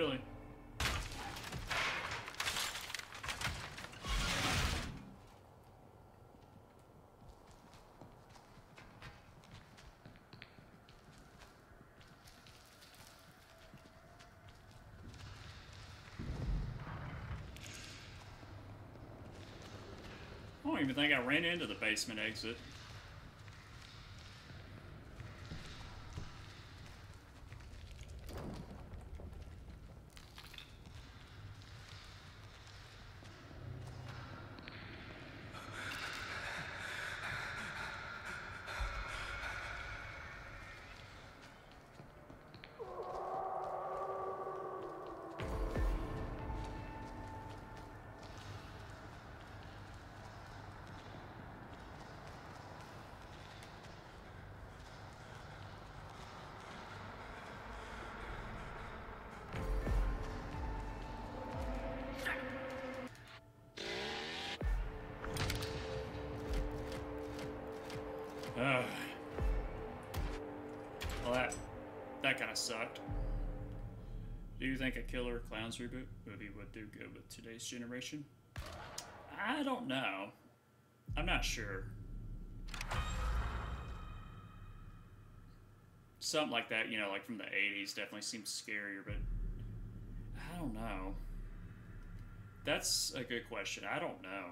Really? I don't even think I ran into the basement exit. That kind of sucked. Do you think a Killer Clowns reboot movie would do good with today's generation? I don't know. I'm not sure. Something like that, you know, like from the 80s, definitely seems scarier, but I don't know. That's a good question. I don't know.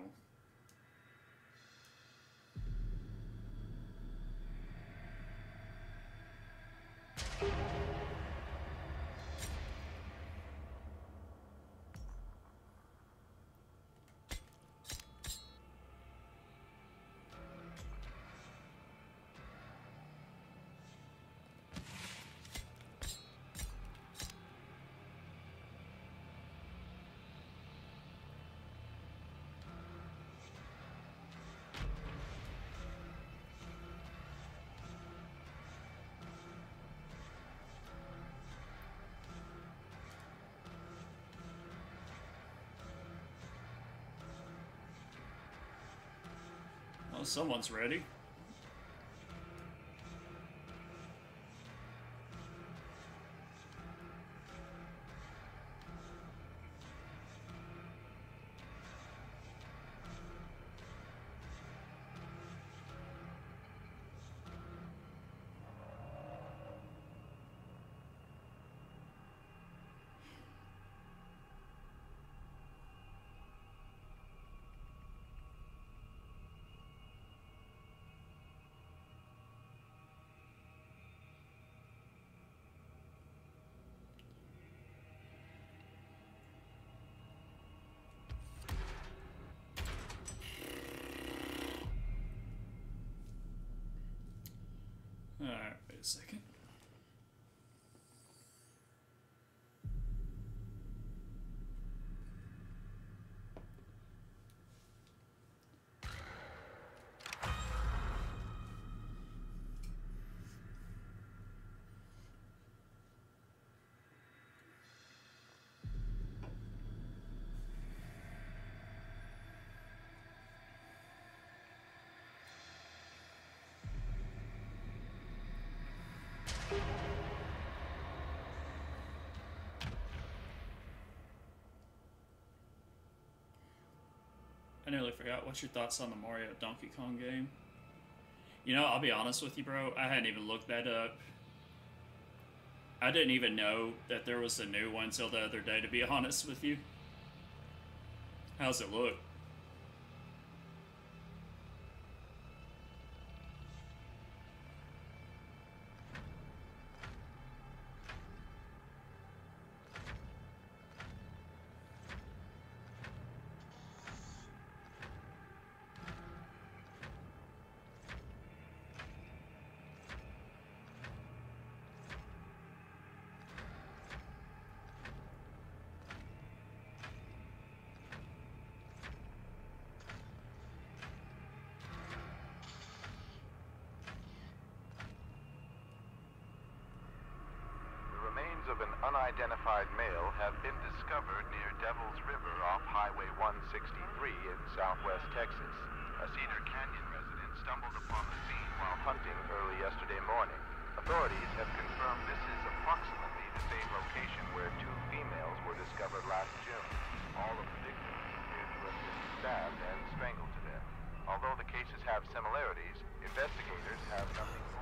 Someone's ready. A second. I nearly forgot. What's your thoughts on the Mario Donkey Kong game? You know, I'll be honest with you, bro. I hadn't even looked that up. I didn't even know that there was a new one till the other day, to be honest with you. How's it look? Unidentified male have been discovered near Devil's River off Highway 163 in southwest Texas. A Cedar Canyon resident stumbled upon the scene while hunting early yesterday morning. Authorities have confirmed this is approximately the same location where two females were discovered last June. All of the victims appear to have been stabbed and strangled to death. Although the cases have similarities, investigators have nothing more.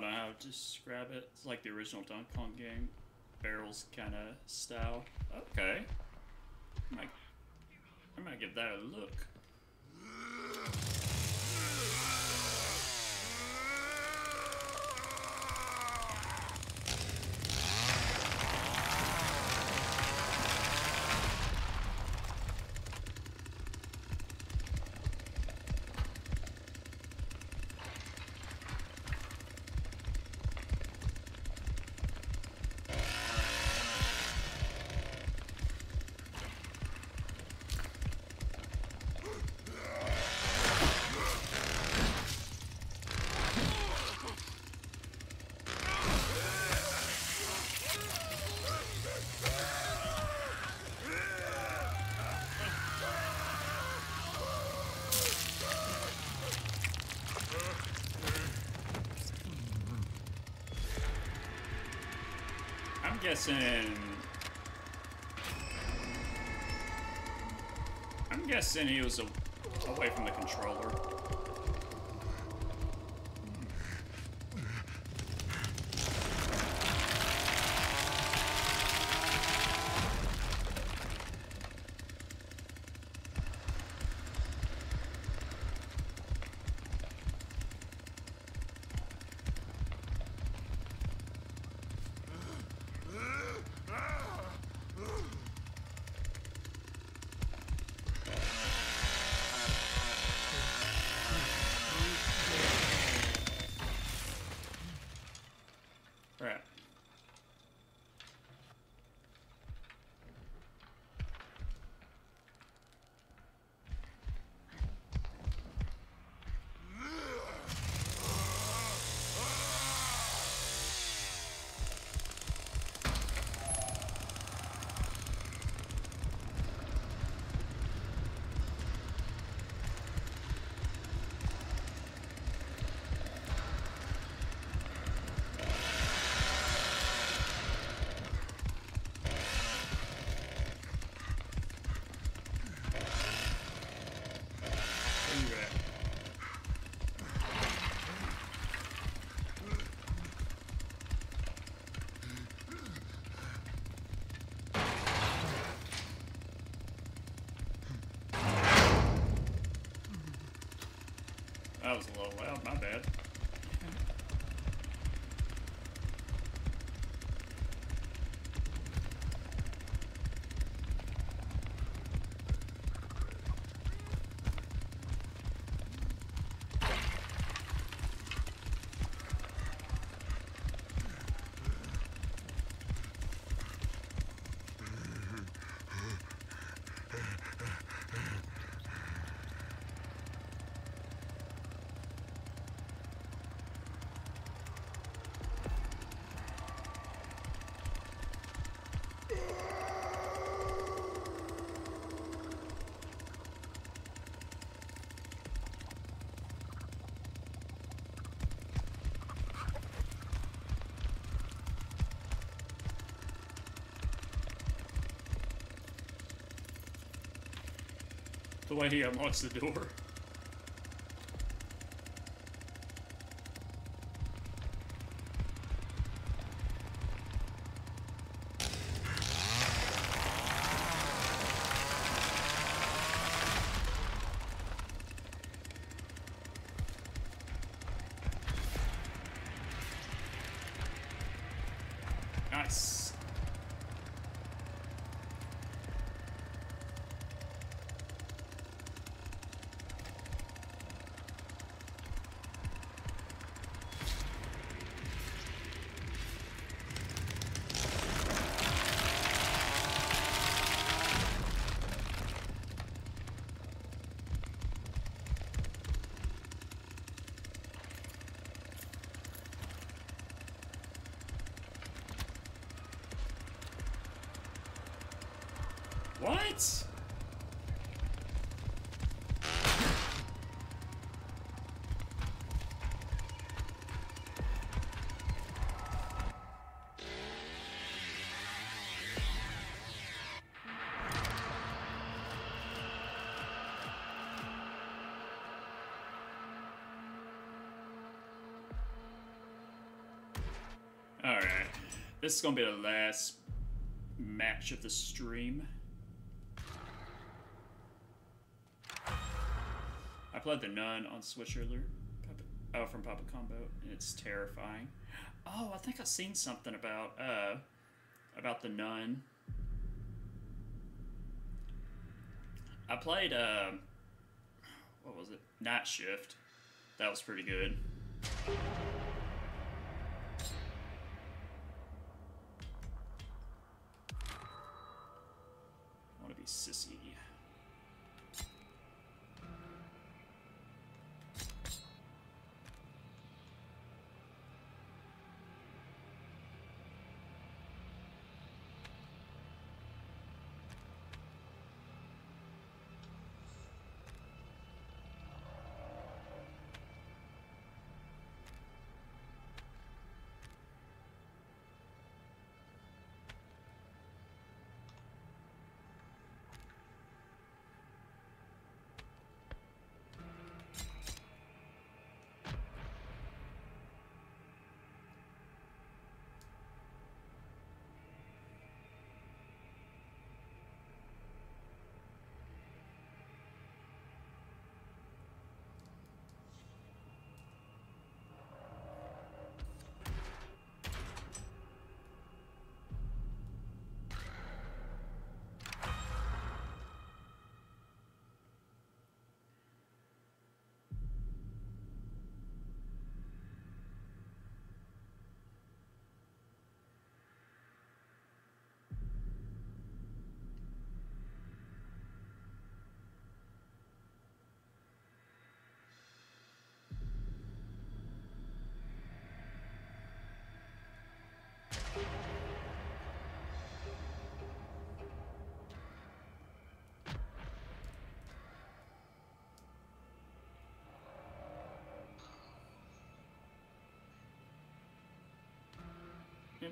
Don't know how to describe it. It's like the original Donkey Kong game, barrels kind of style. Okay, I might, I might give that a look. Guessing. Um, I'm guessing he was away from the controller. Right. Where you at? That was a little loud, my bad. Way he unlocks the door. Nice. What? Alright. This is gonna be the last match of the stream. Played the Nun on Switch earlier. Oh, from Puppet Combo, and it's terrifying. Oh, I think I've seen something about uh about the Nun. I played uh what was it? Night Shift. That was pretty good.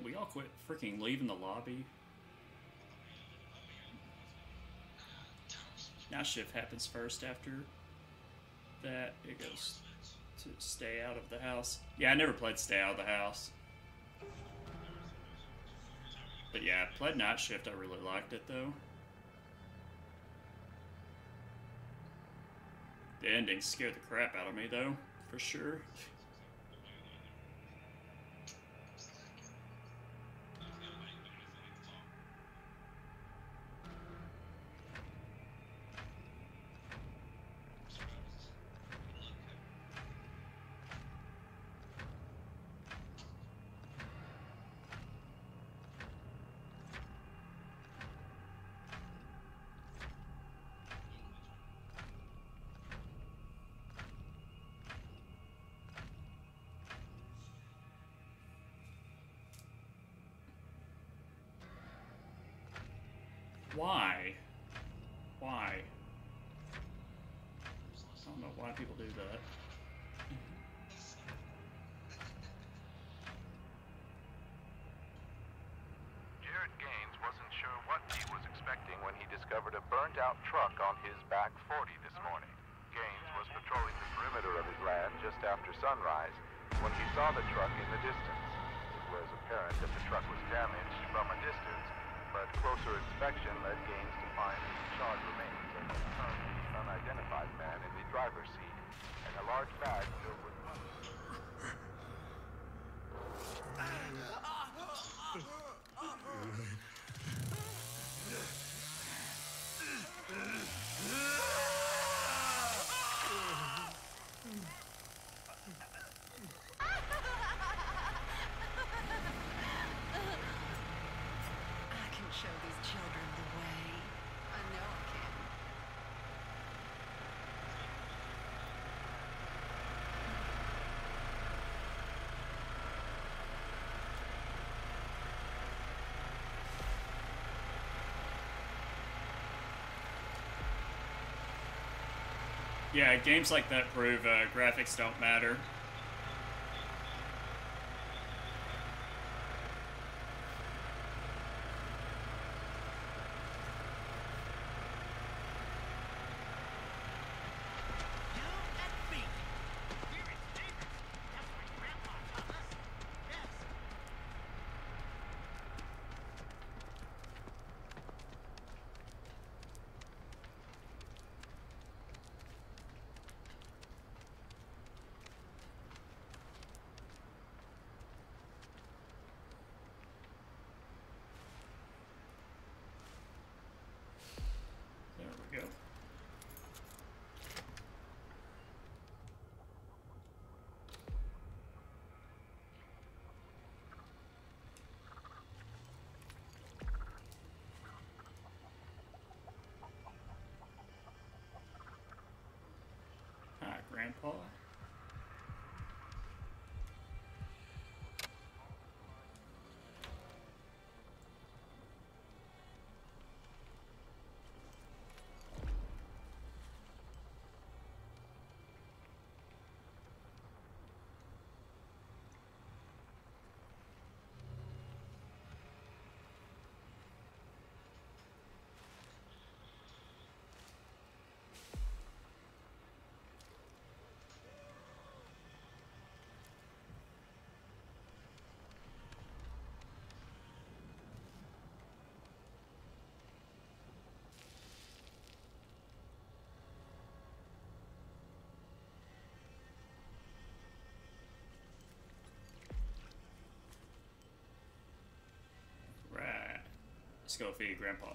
We all quit freaking leaving the lobby. Night Shift happens first after that. It goes to stay out of the house. Yeah, I never played stay out of the house. But yeah, I played night shift. I really liked it though. The ending scared the crap out of me though, for sure. Discovered a burnt out truck on his back 40 this morning. Gaines was patrolling the perimeter of his land just after sunrise when he saw the truck in the distance. It was apparent that the truck was damaged from a distance, but closer inspection led Gaines to find the charred remains of a currently unidentified man in the driver's seat and a large bag filled with money. Ah! I can show these children the way. I know I can. Yeah, games like that prove uh, graphics don't matter. Grandpa. Let's go feed Grandpa.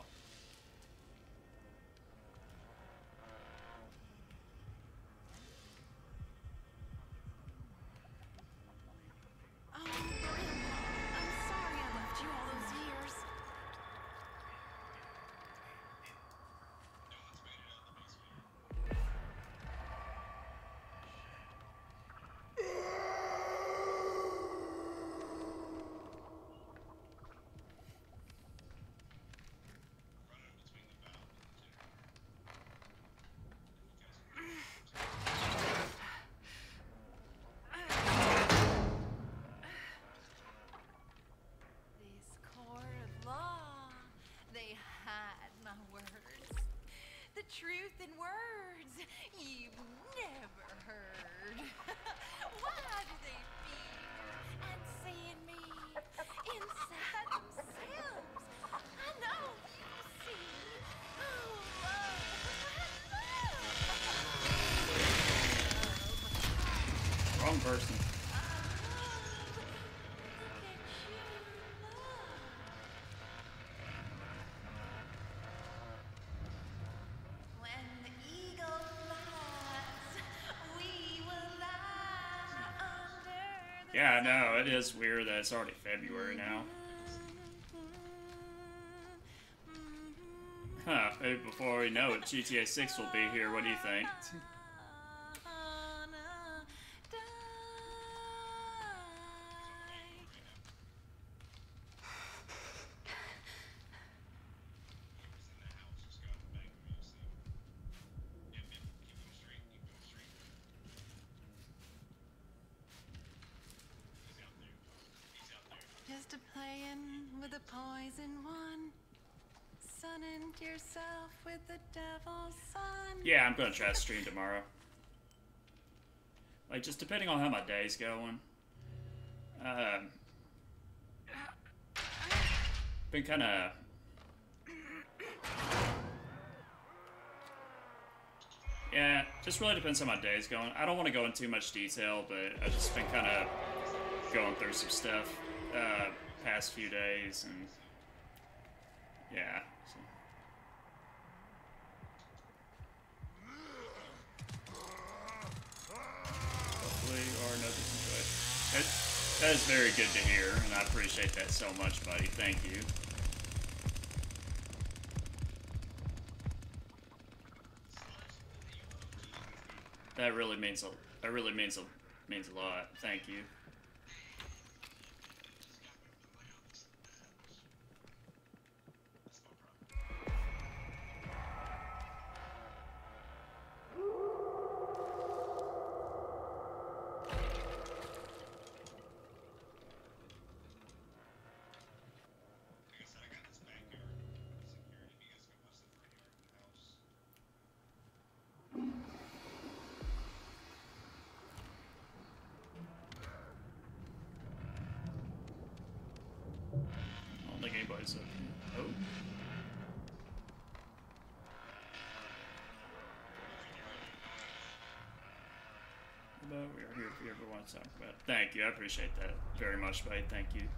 The Yeah, I know. It is weird that it's already February now. Huh. Maybe before we know it, GTA 6 will be here. What do you think? Just a playing with a poison one. Sunning yourself with the devil's son. Yeah, I'm gonna try to stream tomorrow. Like, just depending on how my day's going. Um, been kind of. Yeah, just really depends how my day's going. I don't want to go in too much detail, but I've just been kind of going through some stuff uh, past few days, and yeah. So. That, that is very good to hear, and I appreciate that so much, buddy. Thank you. That really means a that really means a means a lot. Thank you. Thank you, I appreciate that very much, Spade. Thank you.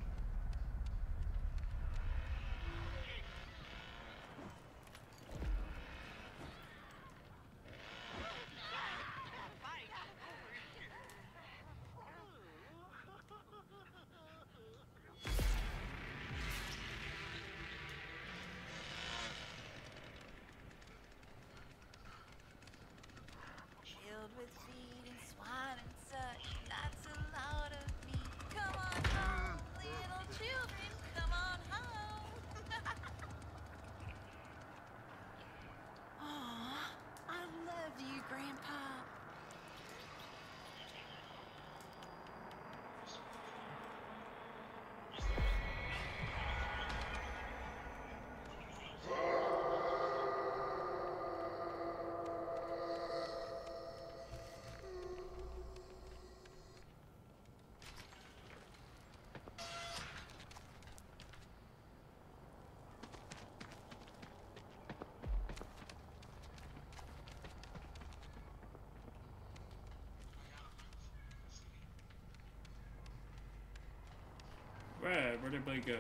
Right, where'd everybody go?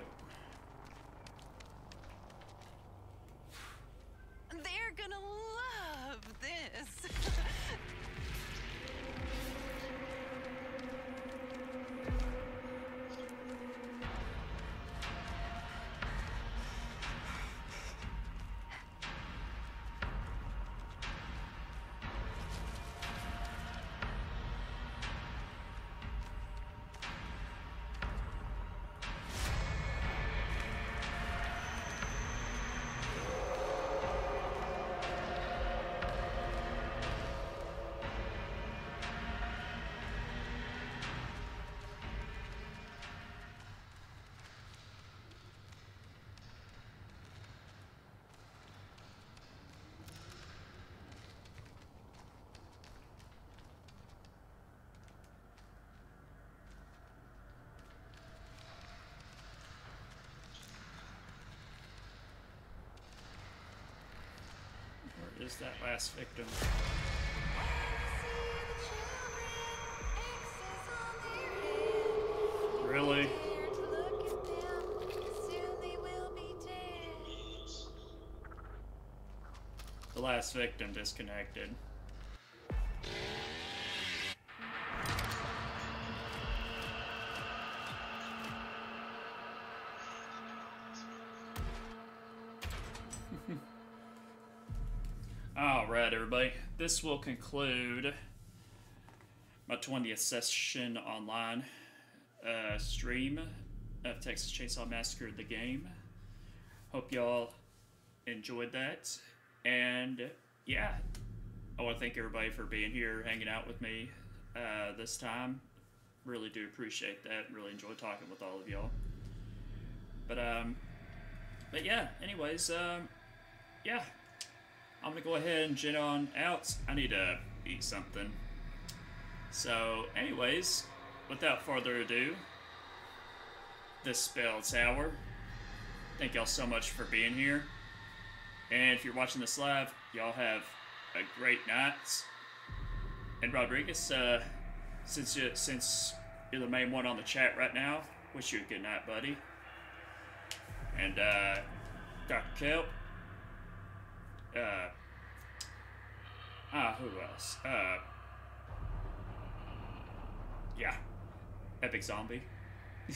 They're gonna love this. Is that last victim? Really? The last victim disconnected. This will conclude my 20th session online uh, stream of Texas Chainsaw Massacre the game. Hope y'all enjoyed that. And yeah, I want to thank everybody for being here, hanging out with me uh, this time. Really do appreciate that. Really enjoy talking with all of y'all. But um, but yeah. Anyways, um, yeah. I'm gonna go ahead and jet on out. I need to eat something. So, anyways, without further ado, this spell tower. Thank y'all so much for being here. And if you're watching this live, y'all have a great night. And Rodriguez, uh, since you since you're the main one on the chat right now, wish you a good night, buddy. And uh, Dr. Kelp, uh, ah, who else? Uh, yeah, Epic Zombie.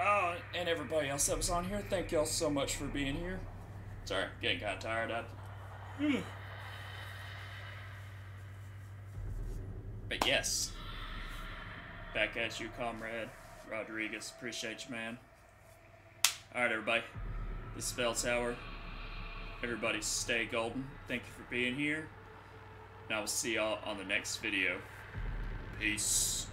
oh, and everybody else that was on here, thank y'all so much for being here. Sorry, getting kind of tired up. but yes, back at you, comrade Rodriguez. Appreciate you, man. All right, everybody. This is BellTower. Everybody stay golden. Thank you for being here. And I will see y'all on the next video. Peace.